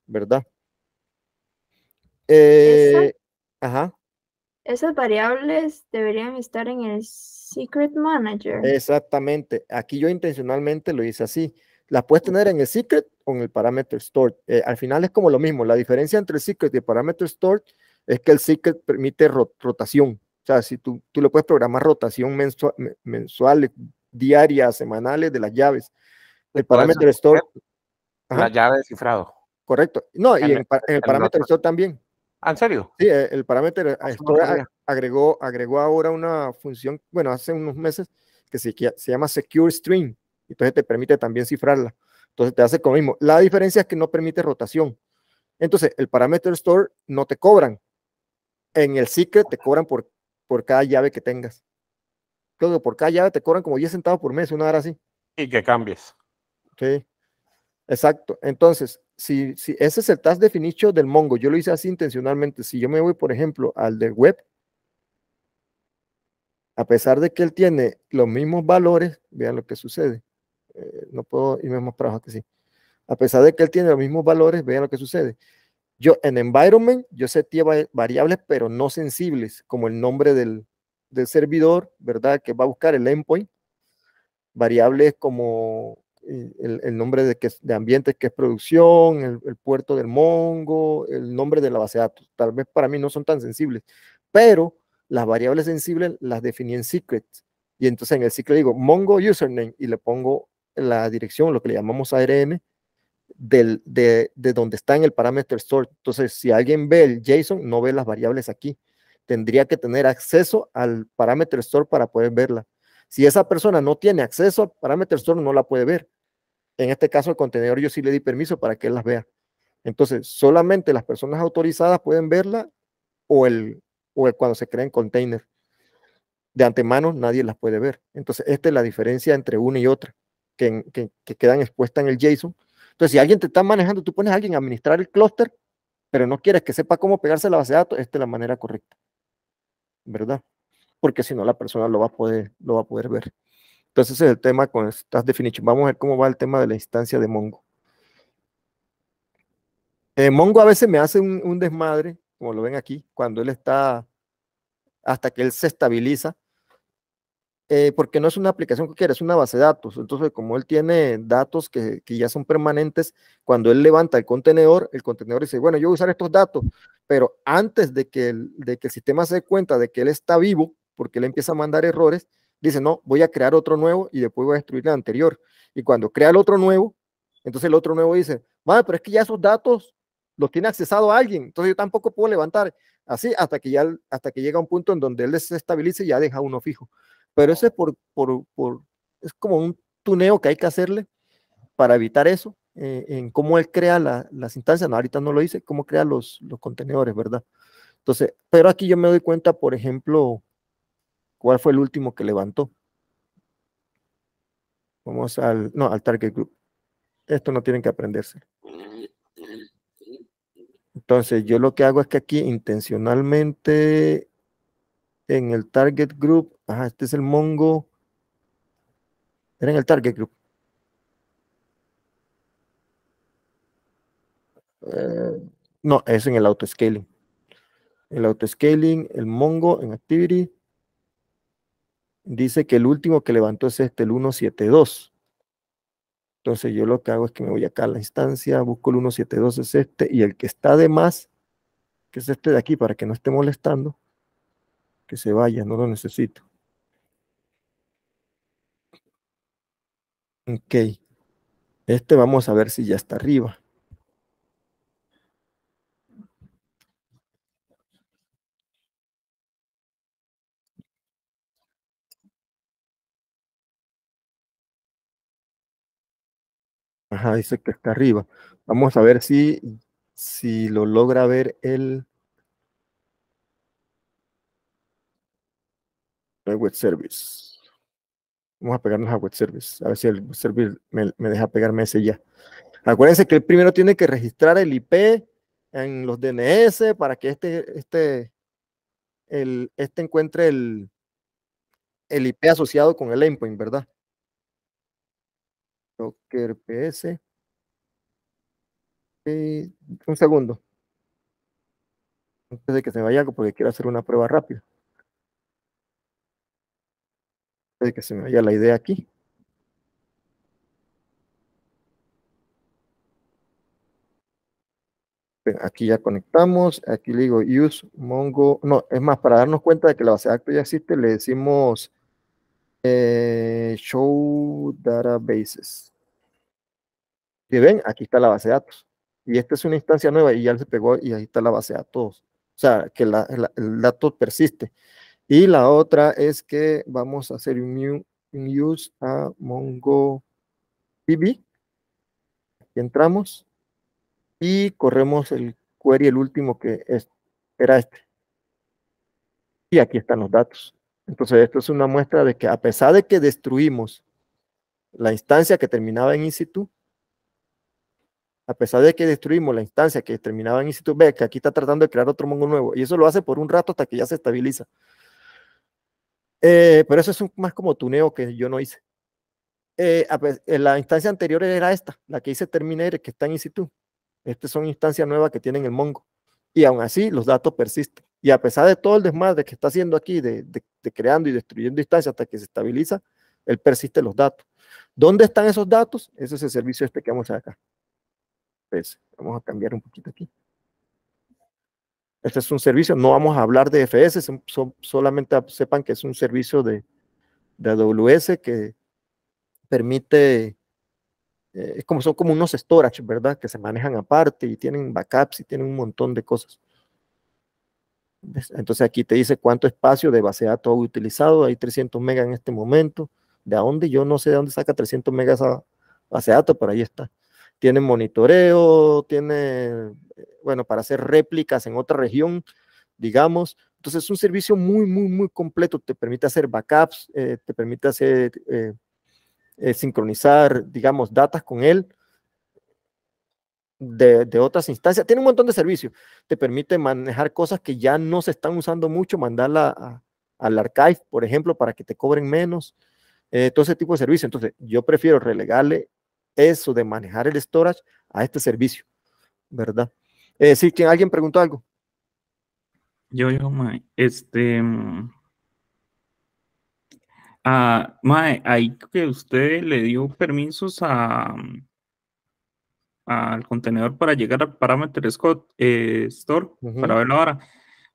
¿verdad? Eh, ajá. esas variables deberían estar en el Secret Manager. Exactamente. Aquí yo intencionalmente lo hice así. Las puedes tener en el secret en el parameter store. Eh, al final es como lo mismo. La diferencia entre el secret y el parameter store es que el secret permite rotación. O sea, si tú, tú le puedes programar rotación mensual, mensuales, diarias, semanales de las llaves. El parameter store. La llave de cifrado. Correcto. No, y en, el parameter store también. ¿Ah, ¿En serio? Sí, eh, el parameter ah, store agregó, agregó ahora una función, bueno, hace unos meses, que se, se llama Secure String. Entonces te permite también cifrarla. Entonces te hace como mismo. La diferencia es que no permite rotación. Entonces, el parameter store no te cobran. En el secret te cobran por, por cada llave que tengas. Creo que por cada llave te cobran como 10 centavos por mes, una hora así. Y que cambies. Sí. Exacto. Entonces, si, si ese es el task definition del Mongo, yo lo hice así intencionalmente. Si yo me voy, por ejemplo, al del web, a pesar de que él tiene los mismos valores, vean lo que sucede. Eh, no puedo irme más para abajo que sí. A pesar de que él tiene los mismos valores, vean lo que sucede. Yo en environment, yo setía variables, pero no sensibles, como el nombre del, del servidor, ¿verdad? Que va a buscar el endpoint. Variables como eh, el, el, nombre de, que, de ambiente que es producción, el, el, puerto del Mongo, el nombre de la base de datos. Tal vez para mí no son tan sensibles, pero las variables sensibles las definí en secret. Y entonces en el secret digo Mongo username y le pongo la dirección, lo que le llamamos ARN, del, de, de donde está en el parameter store. Entonces, si alguien ve el JSON, no ve las variables aquí. Tendría que tener acceso al parameter store para poder verla. Si esa persona no tiene acceso al parameter store, no la puede ver. En este caso, el contenedor yo sí le di permiso para que él las vea. Entonces, solamente las personas autorizadas pueden verla o, el, o el, cuando se creen container. De antemano nadie las puede ver. Entonces, esta es la diferencia entre una y otra, que, que, que quedan expuestas en el JSON. Entonces, si alguien te está manejando, tú pones a alguien a administrar el clúster, pero no quieres que sepa cómo pegarse la base de datos, esta es la manera correcta. ¿Verdad? Porque si no, la persona lo va a poder, lo va a poder ver. Entonces, ese es el tema con estas definitions. Vamos a ver cómo va el tema de la instancia de Mongo. Eh, Mongo a veces me hace un, desmadre, como lo ven aquí, cuando él está, hasta que él se estabiliza, eh, porque no es una aplicación que quiere, es una base de datos. Entonces, como él tiene datos que, que, ya son permanentes, cuando él levanta el contenedor, el contenedor dice, bueno, yo voy a usar estos datos, pero antes de que el, de que el sistema se dé cuenta de que él está vivo, porque él empieza a mandar errores, dice, no, voy a crear otro nuevo y después voy a destruir el anterior. Y cuando crea el otro nuevo, entonces el otro nuevo dice, madre, pero es que ya esos datos los tiene accesado a alguien, entonces yo tampoco puedo levantar. Así hasta que ya hasta que llega un punto en donde él se estabilice y ya deja uno fijo. Pero ese es por, por, por, es como un tuneo que hay que hacerle para evitar eso, eh, en cómo él crea la, las instancias, no, ahorita no lo hice, cómo crea los, los contenedores, ¿verdad? Entonces, pero aquí yo me doy cuenta, por ejemplo, cuál fue el último que levantó. Vamos al, no, al target group. Esto no tienen que aprenderse. Entonces, yo lo que hago es que aquí intencionalmente en el target group, ajá, este es el Mongo, era en el target group. Eh, no, es en el autoscaling. El autoscaling, el Mongo en Activity. Dice que el último que levantó es este, el 172. Entonces yo lo que hago es que me voy acá a la instancia, busco el 172 es este, y el que está de más, que es este de aquí, para que no esté molestando, que se vaya, no lo necesito. Ok. Este vamos a ver si ya está arriba. Ajá, dice que está arriba. Vamos a ver si, si lo logra ver el, el web service. Vamos a pegarnos a web service. A ver si el web service me, deja pegarme ese ya. Acuérdense que el primero tiene que registrar el IP en los DNS para que este, este, el, este encuentre el, el IP asociado con el endpoint, ¿verdad? Docker PS. Eh, un segundo. Antes de que se vaya, porque quiero hacer una prueba rápida. Antes de que se me vaya la idea aquí. Aquí ya conectamos, aquí le digo use Mongo, no, es más, para darnos cuenta de que la base de datos ya existe, le decimos eh, show databases. Y ven, aquí está la base de datos. Y esta es una instancia nueva y ya se pegó y ahí está la base de datos. O sea, que el dato persiste. Y la otra es que vamos a hacer un, use a MongoDB. Aquí entramos y corremos el query, el último que es, era este. Y aquí están los datos. Entonces, esto es una muestra de que a pesar de que destruimos la instancia que terminaba en EC2, a pesar de que destruimos la instancia que terminaba en EC2, ve que aquí está tratando de crear otro mongo nuevo, y eso lo hace por un rato hasta que ya se estabiliza. Eh, pero eso es más como tuneo que yo no hice. Eh, eh, la instancia anterior era esta, la que hice terminar, que está en EC2. Estas son instancias nuevas que tienen el Mongo. Y aún así, los datos persisten. Y a pesar de todo el desmadre que está haciendo aquí, de, creando y destruyendo instancias hasta que se estabiliza, él persiste los datos. ¿Dónde están esos datos? Ese es el servicio este que vamos a acá. Pues, vamos a cambiar un poquito aquí. Este es un servicio, no vamos a hablar de FS, solamente sepan que es un servicio de, AWS que permite, eh, es como, son como unos storage, ¿verdad? Que se manejan aparte y tienen backups y tienen un montón de cosas. Entonces aquí te dice cuánto espacio de base de datos utilizado, hay 300 megas en este momento. ¿De dónde? Yo no sé de dónde saca 300 megas a base de datos, pero ahí está. Tiene monitoreo, tiene, bueno, para hacer réplicas en otra región, digamos. Entonces es un servicio muy, muy, muy completo. Te permite hacer backups, eh, te permite hacer, eh, eh, sincronizar, digamos, datas con él de, otras instancias. Tiene un montón de servicios. Te permite manejar cosas que ya no se están usando mucho, mandarla al archive, por ejemplo, para que te cobren menos. Eh, todo ese tipo de servicios. Entonces, yo prefiero relegarle eso de manejar el storage a este servicio, ¿verdad? Eh, sí, alguien preguntó algo. Yo, yo, Mae, este. Ah, mae, ahí que usted le dio permisos a, al contenedor para llegar al parámetro eh, store, para verlo ahora.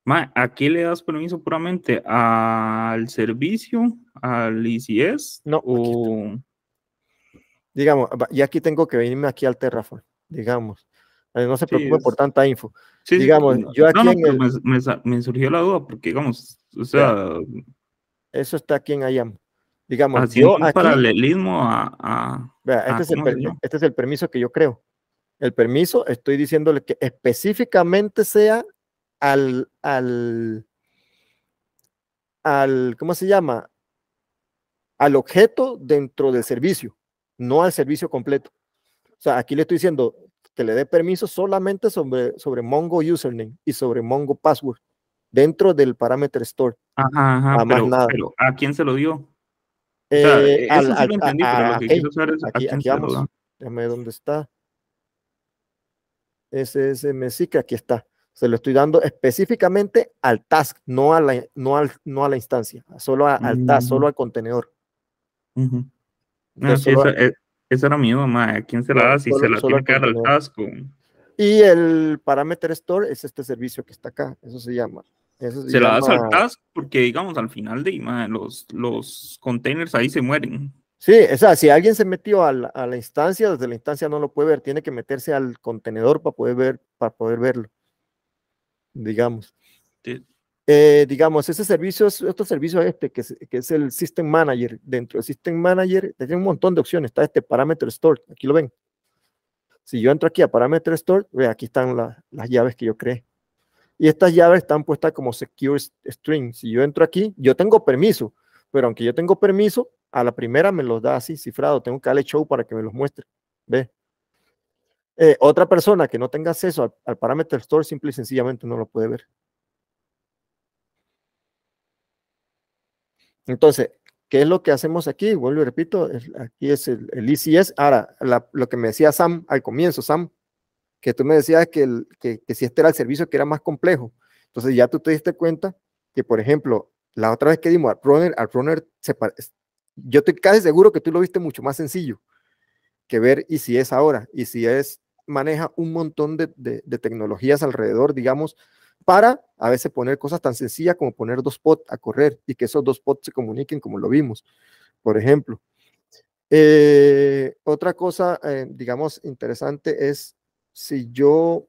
Ma, ¿Aquí le das permiso puramente al servicio, al ICS? No. Digamos, y aquí tengo que venirme aquí al Terraform, digamos. Eh, no se preocupe por tanta info. Sí, digamos, yo aquí me, surgió la duda porque, digamos, o sea... Eso está aquí en IAM. Digamos, yo un paralelismo a... este, es el, este es el permiso que yo creo el permiso, estoy diciéndole que específicamente sea al, al, al, ¿cómo se llama? Al objeto dentro del servicio, no al servicio completo. O sea, aquí le estoy diciendo que le dé permiso solamente sobre, sobre Mongo username y sobre Mongo password dentro del parámetro store. Ajá, ajá, pero, nada. ¿a quién se lo dio? Eh, sí aquí, aquí vamos. Déjame dónde está. SSMC, que aquí está. Se lo estoy dando específicamente al task, no a la, no al, no a la instancia, solo al task, solo mm. al contenedor. E, esa, era mi mamá. ¿A quién se la da si se la tiene que dar al task? Y el parameter store es este servicio que está acá, eso se llama. se, la das al task porque, digamos, al final de los, los containers ahí se mueren. Sí, o sea, si alguien se metió a la, instancia, desde la instancia no lo puede ver, tiene que meterse al contenedor para poder ver, para poder verlo. Digamos. Eh, digamos, ese servicio es otro servicio este, que es, que es, el System Manager. Dentro del System Manager tiene un montón de opciones. Está este parámetro store, aquí lo ven. Si yo entro aquí a parámetro store, ve, aquí están las llaves que yo creé. Y estas llaves están puestas como secure string. Si yo entro aquí, yo tengo permiso, pero aunque yo tengo permiso, a la primera me los da así cifrado, tengo que darle show para que me los muestre. ¿Ve? Eh, otra persona que no tenga acceso al, parámetro store simple y sencillamente no lo puede ver. Entonces, ¿qué es lo que hacemos aquí? Vuelvo y repito, aquí es el, el ECS. Ahora, lo que me decía Sam al comienzo, Sam, que tú me decías que, que, que si este era el servicio que era más complejo. Entonces ya tú te diste cuenta que, por ejemplo, la otra vez que dimos al runner, al runner yo estoy casi seguro que tú lo viste mucho más sencillo que ver y si es ahora, y si es, maneja un montón de, de, tecnologías alrededor, digamos, para a veces poner cosas tan sencillas como poner dos pods a correr y que esos dos pods se comuniquen como lo vimos, por ejemplo. Eh, otra cosa, eh, digamos, interesante es si yo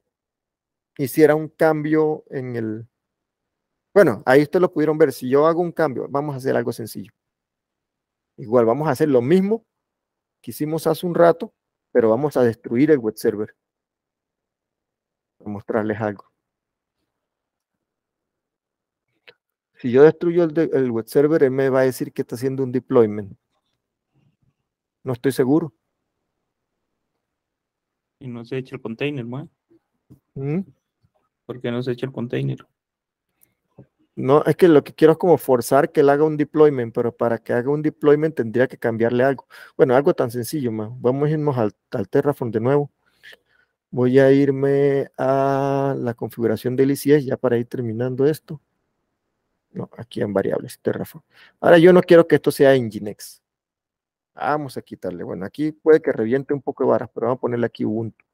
hiciera un cambio en el... Bueno, ahí ustedes lo pudieron ver. Si yo hago un cambio, vamos a hacer algo sencillo. Igual, vamos a hacer lo mismo que hicimos hace un rato, pero vamos a destruir el web server. Para mostrarles algo. Si yo destruyo el, el web server, él me va a decir que está haciendo un deployment. No estoy seguro. Y no se echa el container, ¿no? ¿Mm? ¿Por qué no se echa el container? No, es que lo que quiero es como forzar que él haga un deployment, pero para que haga un deployment tendría que cambiarle algo. Bueno, algo tan sencillo, man. Vamos a irnos al, al Terraform de nuevo. Voy a irme a la configuración del ICS ya para ir terminando esto. No, aquí en variables, Terraform. Ahora yo no quiero que esto sea Nginx. Vamos a quitarle. Bueno, aquí puede que reviente un poco de varas, pero vamos a ponerle aquí Ubuntu.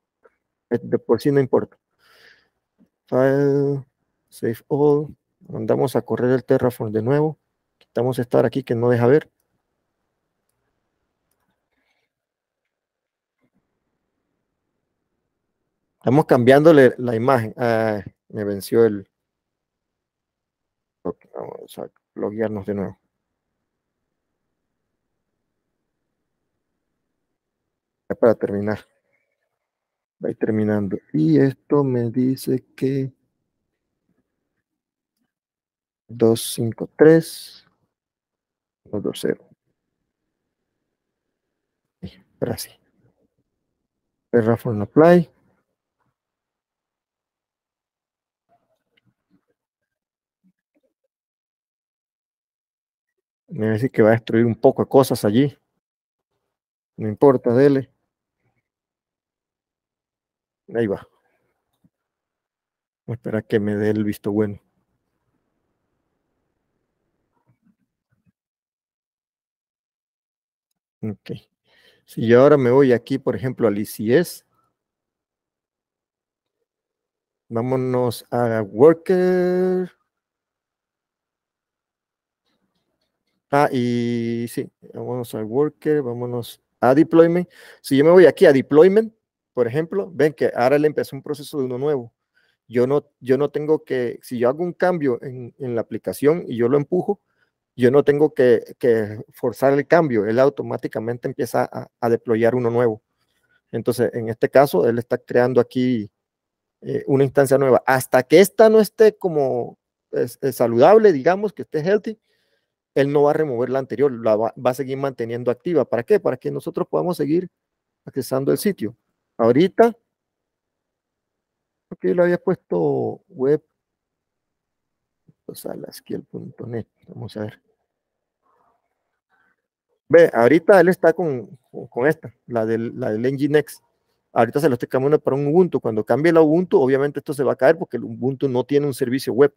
De por sí no importa. File, save all. Mandamos a correr el Terraform de nuevo. Quitamos estar aquí que no deja ver. Estamos cambiándole la imagen. Ah, me venció el... Vamos a loguearnos de nuevo. para terminar. Va terminando. Y esto me dice que 253 220. Ahora sí. Terraform apply. Me dice que va a destruir un poco de cosas allí. No importa, dele. Ahí va. Espera que me dé el visto bueno. Ok. Si yo ahora me voy aquí, por ejemplo, al ICS, vámonos a Worker. Ah, y sí, vámonos a Worker, vámonos a Deployment. Si yo me voy aquí a Deployment, por ejemplo, ven que ahora le empezó un proceso de uno nuevo. Yo no, yo no tengo que, si yo hago un cambio en, en la aplicación y yo lo empujo, yo no tengo que, forzar el cambio, él automáticamente empieza a, a, deployar uno nuevo. Entonces, en este caso, él está creando aquí eh, una instancia nueva. Hasta que esta no esté como saludable, digamos, que esté healthy, él no va a remover la anterior, la va, a seguir manteniendo activa. ¿Para qué? Para que nosotros podamos seguir accesando el sitio. Ahorita, porque yo le había puesto web net Vamos a ver. Ve, ahorita él está con, con esta, la del, la del Nginx. Ahorita se lo estoy cambiando para un Ubuntu. Cuando cambie el Ubuntu, obviamente esto se va a caer porque el Ubuntu no tiene un servicio web.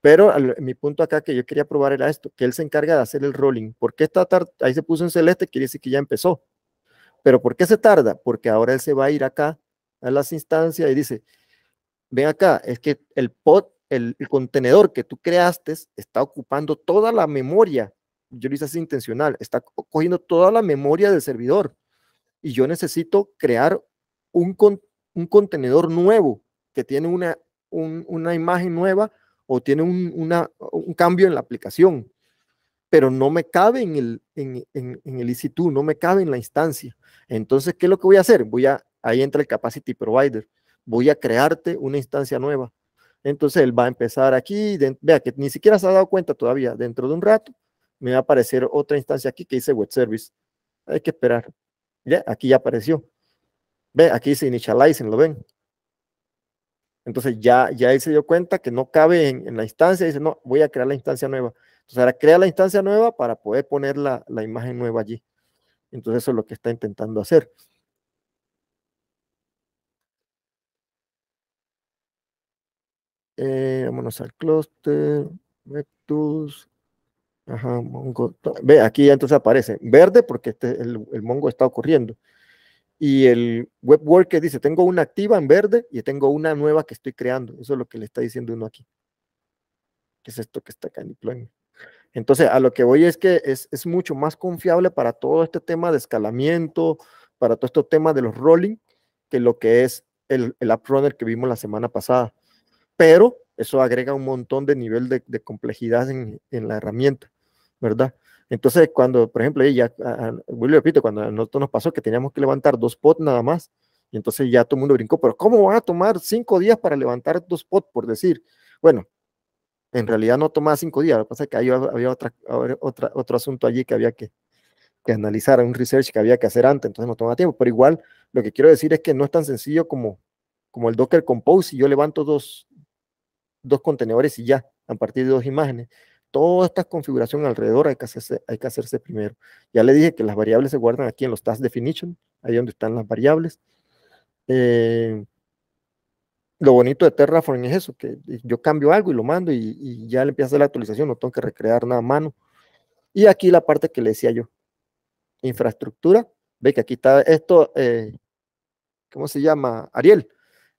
Pero mi punto acá que yo quería probar era esto, que él se encarga de hacer el rolling. ¿Por qué está ahí se puso en celeste? Quiere decir que ya empezó. Pero ¿por qué se tarda? Porque ahora él se va a ir acá a las instancias y dice, ven acá, es que el pod el, contenedor que tú creaste está ocupando toda la memoria. Yo lo hice así intencional, está cogiendo toda la memoria del servidor. Y yo necesito crear un, contenedor nuevo que tiene una imagen nueva o tiene un, un, cambio en la aplicación. Pero no me cabe en el, en, en, en el EC2, no me cabe en la instancia. Entonces, ¿qué es lo que voy a hacer? Voy a, ahí entra el Capacity Provider. Voy a crearte una instancia nueva entonces él va a empezar aquí, vea que ni siquiera se ha dado cuenta todavía, dentro de un rato me va a aparecer otra instancia aquí que dice web service. Hay que esperar. Ya, aquí ya apareció. Ve, aquí dice initializing, ¿lo ven? Entonces ya, ya él se dio cuenta que no cabe en, la instancia, dice, no, voy a crear la instancia nueva. Entonces ahora crea la instancia nueva para poder poner la, la imagen nueva allí. Entonces eso es lo que está intentando hacer. Eh, vámonos al cluster, Vectus, ajá, Mongo. Ve, aquí ya entonces aparece verde porque este, el, el Mongo está ocurriendo. Y el web worker dice, tengo una activa en verde y tengo una nueva que estoy creando. Eso es lo que le está diciendo uno aquí. ¿Qué es esto que está acá en deployment? Entonces, a lo que voy es que es, es, mucho más confiable para todo este tema de escalamiento, para todo este tema de los rolling, que lo que es el, el app runner que vimos la semana pasada. Pero eso agrega un montón de nivel de, de complejidad en, en, la herramienta, ¿verdad? Entonces, cuando, por ejemplo, ya, vuelvo repito, cuando a nosotros nos pasó que teníamos que levantar dos pods nada más, y entonces ya todo el mundo brincó, pero ¿cómo van a tomar cinco días para levantar dos pods, por decir? Bueno, en realidad no tomaba cinco días, lo que pasa es que había, había otra, otra, otro asunto allí que había que, que analizar, un research que había que hacer antes, entonces no tomaba tiempo, pero igual lo que quiero decir es que no es tan sencillo como, como el Docker Compose, si yo levanto dos, dos contenedores y ya, a partir de dos imágenes. Toda esta configuración alrededor hay que, hacerse, hay que hacerse primero. Ya le dije que las variables se guardan aquí en los task definition, ahí donde están las variables. Eh, lo bonito de Terraform es eso, que yo cambio algo y lo mando y, y, ya le empieza a hacer la actualización, no tengo que recrear nada a mano. Y aquí la parte que le decía yo, infraestructura, ve que aquí está esto, eh, ¿cómo se llama? Ariel,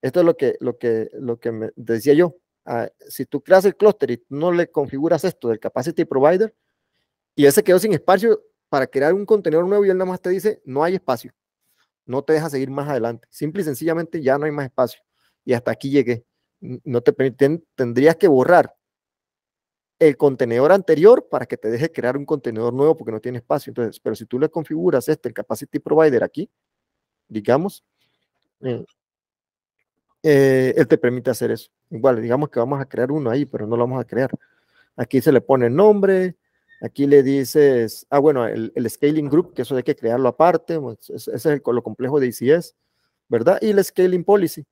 esto es lo que, lo que, lo que me decía yo. Ah, si tú creas el clúster y no le configuras esto del capacity provider y ese quedó sin espacio para crear un contenedor nuevo y él nada más te dice no hay espacio, no te deja seguir más adelante. Simple y sencillamente ya no hay más espacio y hasta aquí llegué. No te permiten, tendrías que borrar el contenedor anterior para que te deje crear un contenedor nuevo porque no tiene espacio. Entonces, pero si tú le configuras este, el capacity provider aquí, digamos, eh, eh, él te permite hacer eso. Igual, digamos que vamos a crear uno ahí, pero no lo vamos a crear. Aquí se le pone nombre, aquí le dices, ah, bueno, el, scaling group, que eso hay que crearlo aparte, ese es el, lo complejo de ICS, ¿verdad? Y el scaling policy,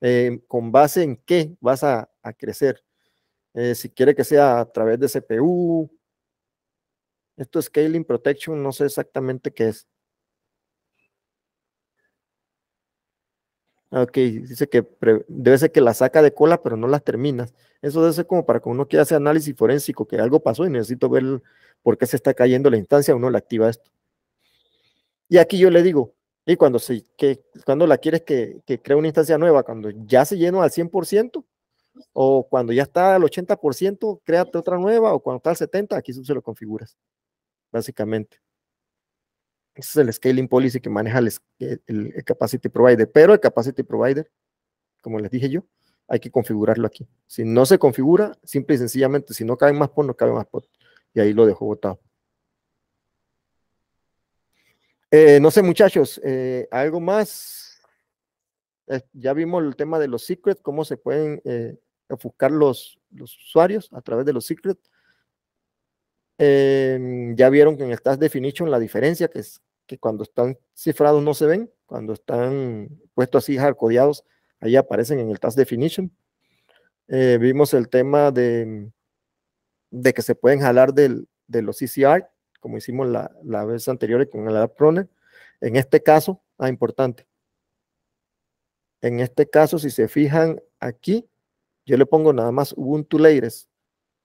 eh, con base en qué vas a, crecer. Eh, si quiere que sea a través de CPU, esto es scaling protection, no sé exactamente qué es. Ok, dice que debe ser que la saca de cola, pero no las terminas. Eso debe ser como para que uno quiera hacer análisis forénsico, que algo pasó y necesito ver por qué se está cayendo la instancia, uno le activa esto. Y aquí yo le digo, y cuando, se, que, cuando la quieres que, que cree una instancia nueva, cuando ya se llenó al 100%, o cuando ya está al 80%, créate otra nueva, o cuando está al 70%, aquí se lo configuras, básicamente. Ese es el scaling policy que maneja el, el, el, capacity provider. Pero el capacity provider, como les dije yo, hay que configurarlo aquí. Si no se configura, simple y sencillamente, si no caben más pod, no cabe más pod. Y ahí lo dejo botado. Eh, no sé, muchachos, eh, ¿algo más? Eh, ya vimos el tema de los secrets, cómo se pueden eh, ofuscar los, los usuarios a través de los secrets. Eh, ya vieron que en el task definition la diferencia que es que cuando están cifrados no se ven, cuando están puestos así hardcodeados, ahí aparecen en el task definition. Eh, vimos el tema de, de que se pueden jalar del, de los CCR, como hicimos la, la vez anterior con el app runner. En este caso, ah, importante. En este caso, si se fijan aquí, yo le pongo nada más Ubuntu Layers.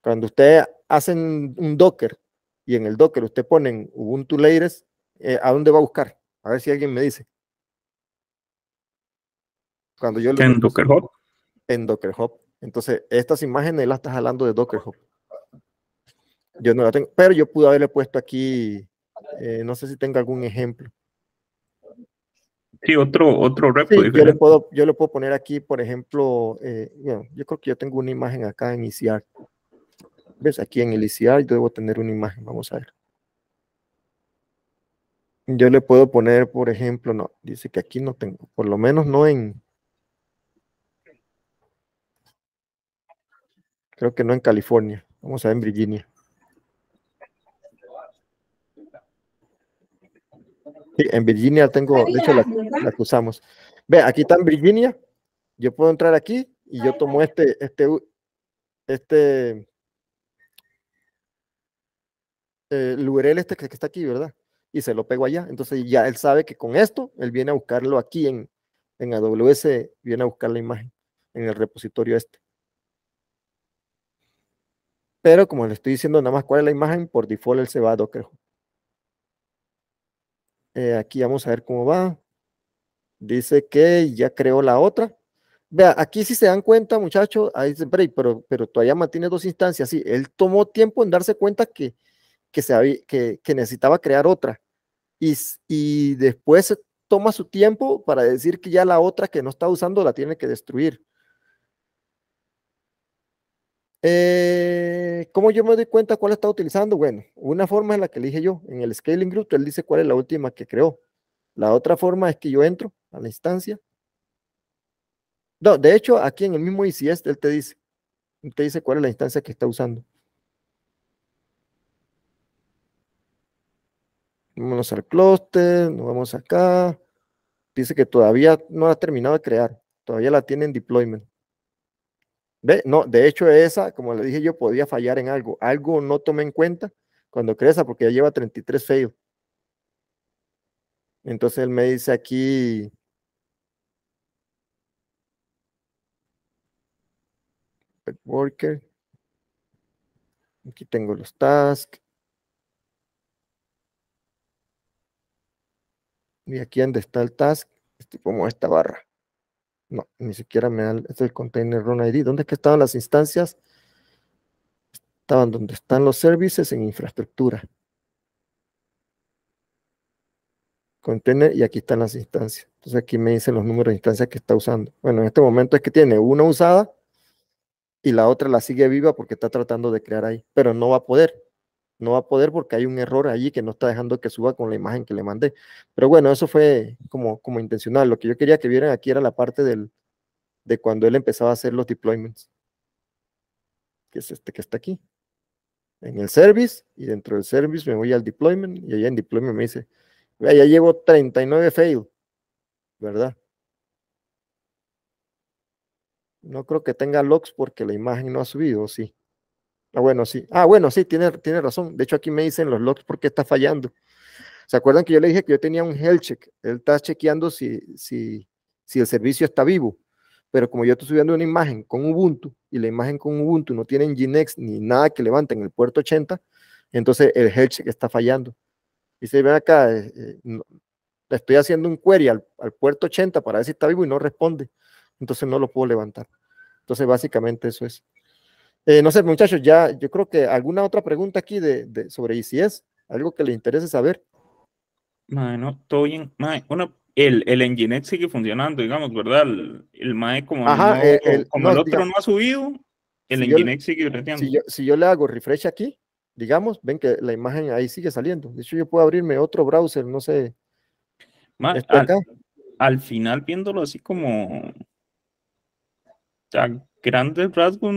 Cuando ustedes hacen un Docker y en el Docker usted ponen Ubuntu Layers, eh, ¿a dónde va a buscar? A ver si alguien me dice. Cuando yo en Docker Hub. En Docker Hub. Entonces, estas imágenes las está jalando de Docker Hub. Yo no la tengo, pero yo pude haberle puesto aquí, eh, no sé si tenga algún ejemplo. Sí, otro, otro repo. Sí, yo, le puedo, yo le puedo poner aquí, por ejemplo, eh, bueno, yo creo que yo tengo una imagen acá en ICR. ¿Ves? Aquí en el ICR yo debo tener una imagen, vamos a ver. Yo le puedo poner, por ejemplo, no, dice que aquí no tengo, por lo menos no en, creo que no en California, vamos a ver en Virginia. Sí, en Virginia tengo, de hecho la, la que usamos. Ve, aquí está en Virginia, yo puedo entrar aquí y yo tomo este, este, este, eh, el URL este que, que está aquí, ¿verdad? Y se lo pego allá. Entonces ya él sabe que con esto, él viene a buscarlo aquí en, en AWS, viene a buscar la imagen en el repositorio este. Pero como le estoy diciendo nada más cuál es la imagen, por default él se va a Docker eh, aquí vamos a ver cómo va. Dice que ya creó la otra. Vea, aquí si se dan cuenta, muchachos, ahí dice, pero, pero todavía mantiene dos instancias. Sí, él tomó tiempo en darse cuenta que, que, necesitaba crear otra. Y, después toma su tiempo para decir que ya la otra que no está usando la tiene que destruir. Eh, ¿Cómo yo me doy cuenta cuál está utilizando? Bueno, una forma es la que dije yo. En el scaling group, él dice cuál es la última que creó. La otra forma es que yo entro a la instancia. No, de hecho, aquí en el mismo ICS, él te dice, te dice cuál es la instancia que está usando. Vámonos al clúster, nos vamos acá. Dice que todavía no ha terminado de crear, todavía la tiene en deployment. ¿Ve? No, de hecho esa, como le dije yo, podía fallar en algo. Algo no tomé en cuenta cuando creza porque ya lleva 33 fail. Entonces él me dice aquí, worker. Aquí tengo los tasks. Y aquí donde está el task, estoy como esta barra. No, ni siquiera me da, es el container run ID. ¿Dónde es que estaban las instancias? Estaban donde están los services en infraestructura. Container y aquí están las instancias. Entonces aquí me dicen los números de instancias que está usando. Bueno, en este momento es que tiene una usada y la otra la sigue viva porque está tratando de crear ahí, pero no va a poder. No va a poder porque hay un error allí que no está dejando que suba con la imagen que le mandé. Pero bueno, eso fue como, como intencional. Lo que yo quería que vieran aquí era la parte del, de cuando él empezaba a hacer los deployments. Que es este que está aquí. En el service, y dentro del service me voy al deployment, y allá en deployment me dice, ya llevo 39 fail, ¿verdad? No creo que tenga logs porque la imagen no ha subido, sí. Ah, bueno, sí. Ah, bueno, sí, tiene, tiene razón. De hecho, aquí me dicen los logs porque está fallando. ¿Se acuerdan que yo le dije que yo tenía un health check? Él está chequeando si, si, si el servicio está vivo. Pero como yo estoy subiendo una imagen con Ubuntu y la imagen con Ubuntu no tiene Nginx ni nada que levante en el puerto 80, entonces el health check está fallando. Y se ven acá, eh, eh, estoy haciendo un query al, al puerto 80 para ver si está vivo y no responde. Entonces no lo puedo levantar. Entonces básicamente eso es. Eh, no sé, muchachos, ya yo creo que alguna otra pregunta aquí de, de sobre ICS, algo que le interese saber. no, todo bien. una, el, el Nginx sigue funcionando, digamos, ¿verdad? El, el MAE como, el, como el otro no ha subido, el si Nginx sigue si yo, si yo le hago refresh aquí, digamos, ven que la imagen ahí sigue saliendo. De hecho, yo puedo abrirme otro browser, no sé. al, final, viéndolo así como a grandes rasgos,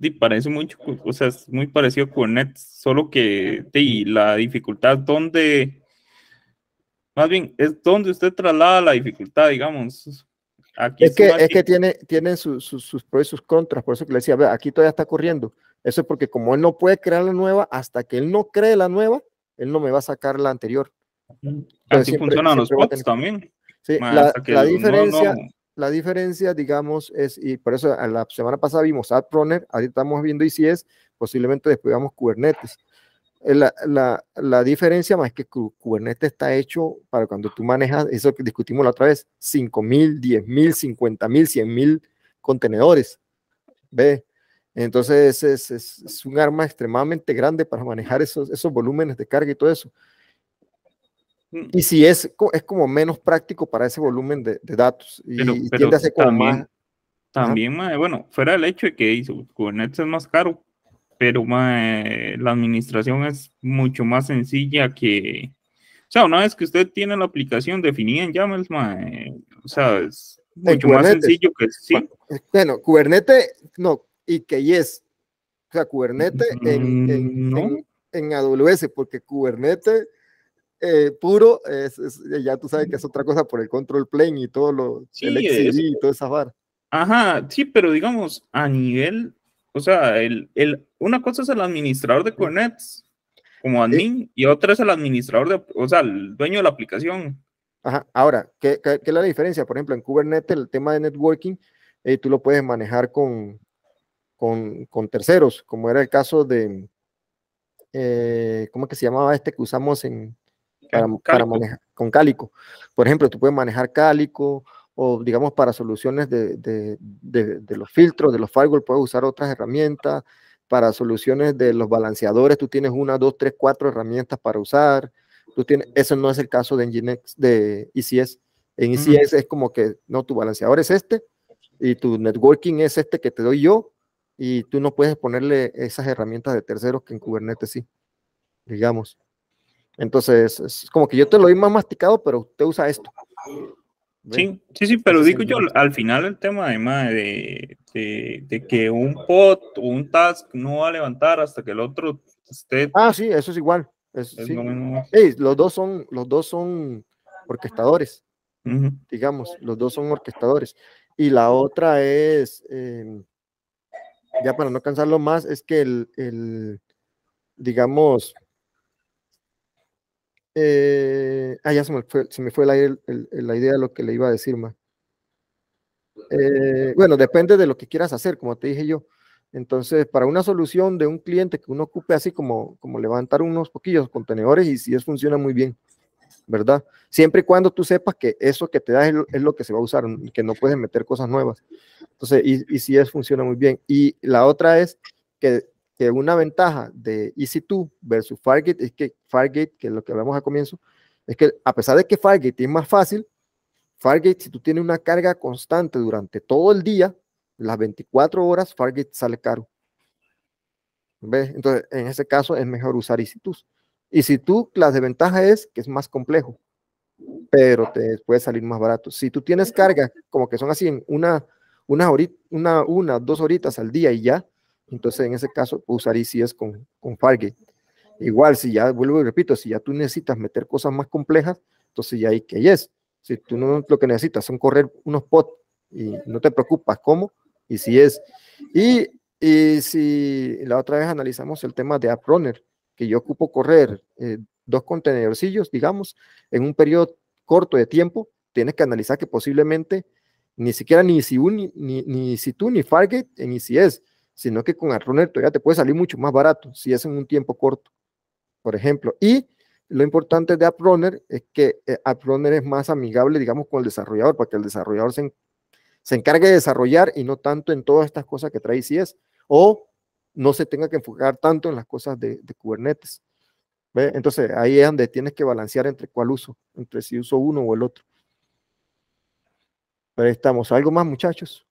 mae, parece mucho, o sea, es muy parecido a Kubernetes, solo que de, la dificultad donde, más bien, es donde usted traslada la dificultad, digamos. Aquí es, que, es que tiene, tiene sus, sus pros y sus contras, por eso que le decía, ve, aquí todavía está corriendo. Eso es porque como él no puede crear la nueva, hasta que él no cree la nueva, él no me va a sacar la anterior. Así funcionan los bots también. Sí, la, la, diferencia, la diferencia, digamos, es, y por eso la semana pasada vimos AdRunner, ahorita estamos viendo ICS, posiblemente después vamos Kubernetes. Eh, la, la, la, diferencia más que Kubernetes está hecho para cuando tú manejas, eso que discutimos la otra vez, 5.000, 10.000, 50.000, 100.000 contenedores. ¿Ve? Entonces es, es, es, un arma extremadamente grande para manejar esos, esos volúmenes de carga y todo eso. Mm. Y si es, es como menos práctico para ese volumen de, datos. Y, tiende a ser como también, más. También, bueno, fuera el hecho de que Kubernetes es más caro, pero la administración es mucho más sencilla que. O sea, una vez que usted tiene la aplicación definida en YAML, o sea, es mucho más sencillo que sí. Bueno, Kubernetes, no, y que yes. O sea, Kubernetes en, en, en, en AWS, porque Kubernetes eh, puro, es, ya tú sabes que es otra cosa por el control plane y todo lo, el XCD y toda esa. Ajá, sí, pero digamos, a nivel, o sea, el, el, una cosa es el administrador de Kubernetes como admin y otra es el administrador de, o sea, el dueño de la aplicación. Ajá, ahora, ¿qué, qué, es la diferencia? Por ejemplo, en Kubernetes el tema de networking, eh, tú lo puedes manejar con, con, con terceros, como era el caso de, eh, ¿cómo que se llamaba este que usamos en, para, para manejar con Cálico? Por ejemplo, tú puedes manejar Cálico o digamos para soluciones de, de, de, de los filtros, de los firewall, puedes usar otras herramientas. Para soluciones de los balanceadores, tú tienes una, dos, tres, cuatro herramientas para usar. Tú tienes, eso no es el caso de Nginx, de ECS. En ECS es como que, no, tu balanceador es este y tu networking es este que te doy yo y tú no puedes ponerle esas herramientas de terceros que en Kubernetes sí, digamos. Entonces, es como que yo te lo doy más masticado, pero usted usa esto. Sí, sí, sí, pero digo yo, al final el tema de, de, de, que un pod o un task no va a levantar hasta que el otro esté. Ah, sí, eso es igual. Es, sí. los dos son, los dos son orquestadores, uh -huh. digamos, los dos son orquestadores. Y la otra es, eh, ya para no cansarlo más, es que el, el digamos, eh, ah, ya se me fue, se me fue la, la, idea de lo que le iba a decir más. Eh, bueno, depende de lo que quieras hacer, como te dije yo. Entonces, para una solución de un cliente que uno ocupe así como, como levantar unos poquillos contenedores y si es funciona muy bien, ¿verdad? Siempre y cuando tú sepas que eso que te da es lo que se va a usar, que no puedes meter cosas nuevas. Entonces, y, y si es funciona muy bien. Y la otra es que que una ventaja de EC2 versus Fargate es que Fargate, que es lo que hablamos al comienzo, es que a pesar de que Fargate es más fácil, Fargate, si tú tienes una carga constante durante todo el día, las 24 horas, Fargate sale caro. ¿Ves? Entonces, en ese caso es mejor usar EC2. EC2, la desventaja es que es más complejo, pero te puede salir más barato. Si tú tienes carga, como que son así, una, una, horita, una, una, dos horitas al día y ya, entonces, en ese caso, usar ECS con, con Fargate. Igual, si ya, vuelvo y repito, si ya tú necesitas meter cosas más complejas, entonces ya hay que yes. Si tú no lo que necesitas son correr unos pods y no te preocupas cómo, y si es. Y, y si la otra vez analizamos el tema de AppRunner, que yo ocupo correr eh, dos contenercillos, digamos, en un periodo corto de tiempo, tienes que analizar que posiblemente ni siquiera ni si, un, ni, ni, ni si tú ni Fargate en ECS, sino que con AppRunner todavía te puede salir mucho más barato si es en un tiempo corto, por ejemplo. Y lo importante de AppRunner es que eh, AppRunner es más amigable, digamos, con el desarrollador, para que el desarrollador se, se encargue de desarrollar y no tanto en todas estas cosas que trae ICS, o no se tenga que enfocar tanto en las cosas de, de Kubernetes. ¿Ve? Entonces ahí es donde tienes que balancear entre cuál uso, entre si uso uno o el otro. Pero ahí estamos. ¿Algo más, muchachos?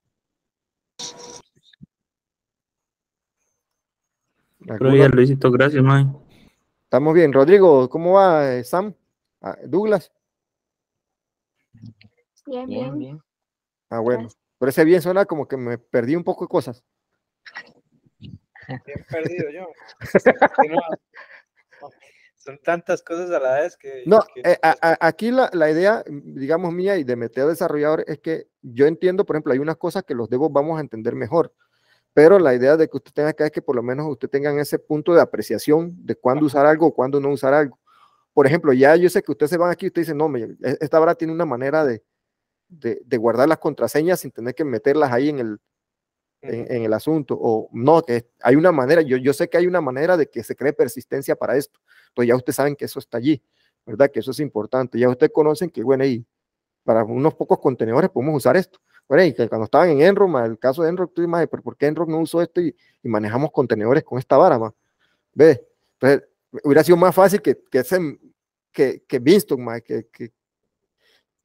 Pero ya, Luisito, gracias, man. Estamos bien. Rodrigo, ¿cómo va, eh, Sam? Ah, ¿Douglas? Bien, bien. bien. Ah, bueno. Pero ese bien suena como que me perdí un poco de cosas. Bien perdido yo. *laughs* son tantas cosas a la vez que... No, que... Eh, a, a, aquí la, la, idea, digamos, mía y de Meteo Desarrollador es que yo entiendo, por ejemplo, hay unas cosas que los devos vamos a entender mejor pero la idea de que usted tenga acá es que por lo menos usted tenga ese punto de apreciación de cuándo usar algo o cuándo no usar algo. Por ejemplo, ya yo sé que ustedes se van aquí y usted dice, no, me, esta hora tiene una manera de, de, de, guardar las contraseñas sin tener que meterlas ahí en el, en, en, el asunto, o no, que hay una manera, yo, yo sé que hay una manera de que se cree persistencia para esto, pues ya ustedes saben que eso está allí, ¿verdad? Que eso es importante, ya ustedes conocen que, bueno, y para unos pocos contenedores podemos usar esto, bueno, que cuando estaban en Enron, el caso de Enron, tú dices, pero ¿por qué Enron no usó esto y, y, manejamos contenedores con esta vara? Ma? ¿Ves? Entonces, hubiera sido más fácil que, que, ese, que, que Winston, ma, que, que,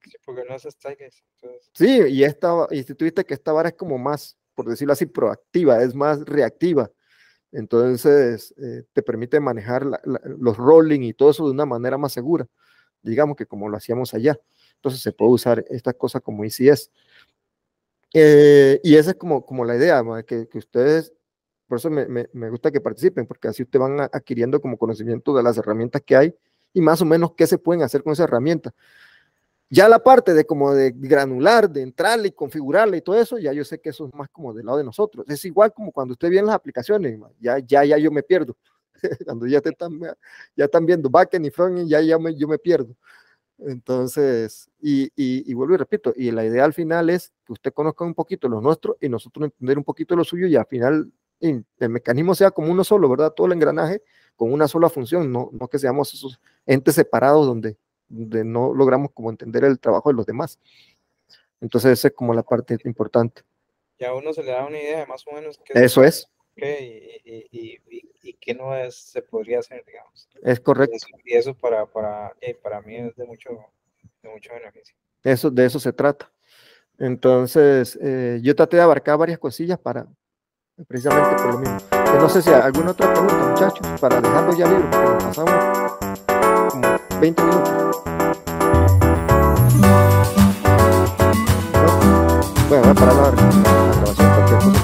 Sí, porque no haces. Entonces... Sí, y, esta, y tuviste que esta vara es como más, por decirlo así, proactiva, es más reactiva. Entonces, eh, te permite manejar la, la, los rolling y todo eso de una manera más segura, digamos que como lo hacíamos allá. Entonces, se puede usar esta cosa como ECS. Eh, y esa es como, como la idea, que, que, ustedes, por eso me, me, me, gusta que participen, porque así ustedes van adquiriendo como conocimiento de las herramientas que hay y más o menos qué se pueden hacer con esa herramienta. Ya la parte de como de granular, de entrarle y configurarle y todo eso, ya yo sé que eso es más como del lado de nosotros. Es igual como cuando usted viene las aplicaciones, ya, ya, ya yo me pierdo. *laughs* cuando ya, te están, ya están viendo backend y frontend, ya, ya me, yo me pierdo. Entonces, y, y, y, vuelvo y repito, y la idea al final es que usted conozca un poquito lo nuestro y nosotros entender un poquito lo suyo y al final el mecanismo sea como uno solo, ¿verdad? Todo el engranaje con una sola función, no, no que seamos esos entes separados donde, donde no logramos como entender el trabajo de los demás. Entonces, esa es como la parte importante. Ya a uno se le da una idea de más o menos qué Eso es. Qué y, y, y, y, qué no es, se podría hacer, digamos. Es correcto. Y eso, para, para, para mí es de mucho, de mucho beneficio. Eso, de eso se trata. Entonces, eh, yo traté de abarcar varias cosillas para, precisamente por lo mismo. Que no sé si hay alguna otra pregunta, muchachos, para dejarlo ya libre, porque nos pasamos como 20 minutos. Bueno, voy a parar la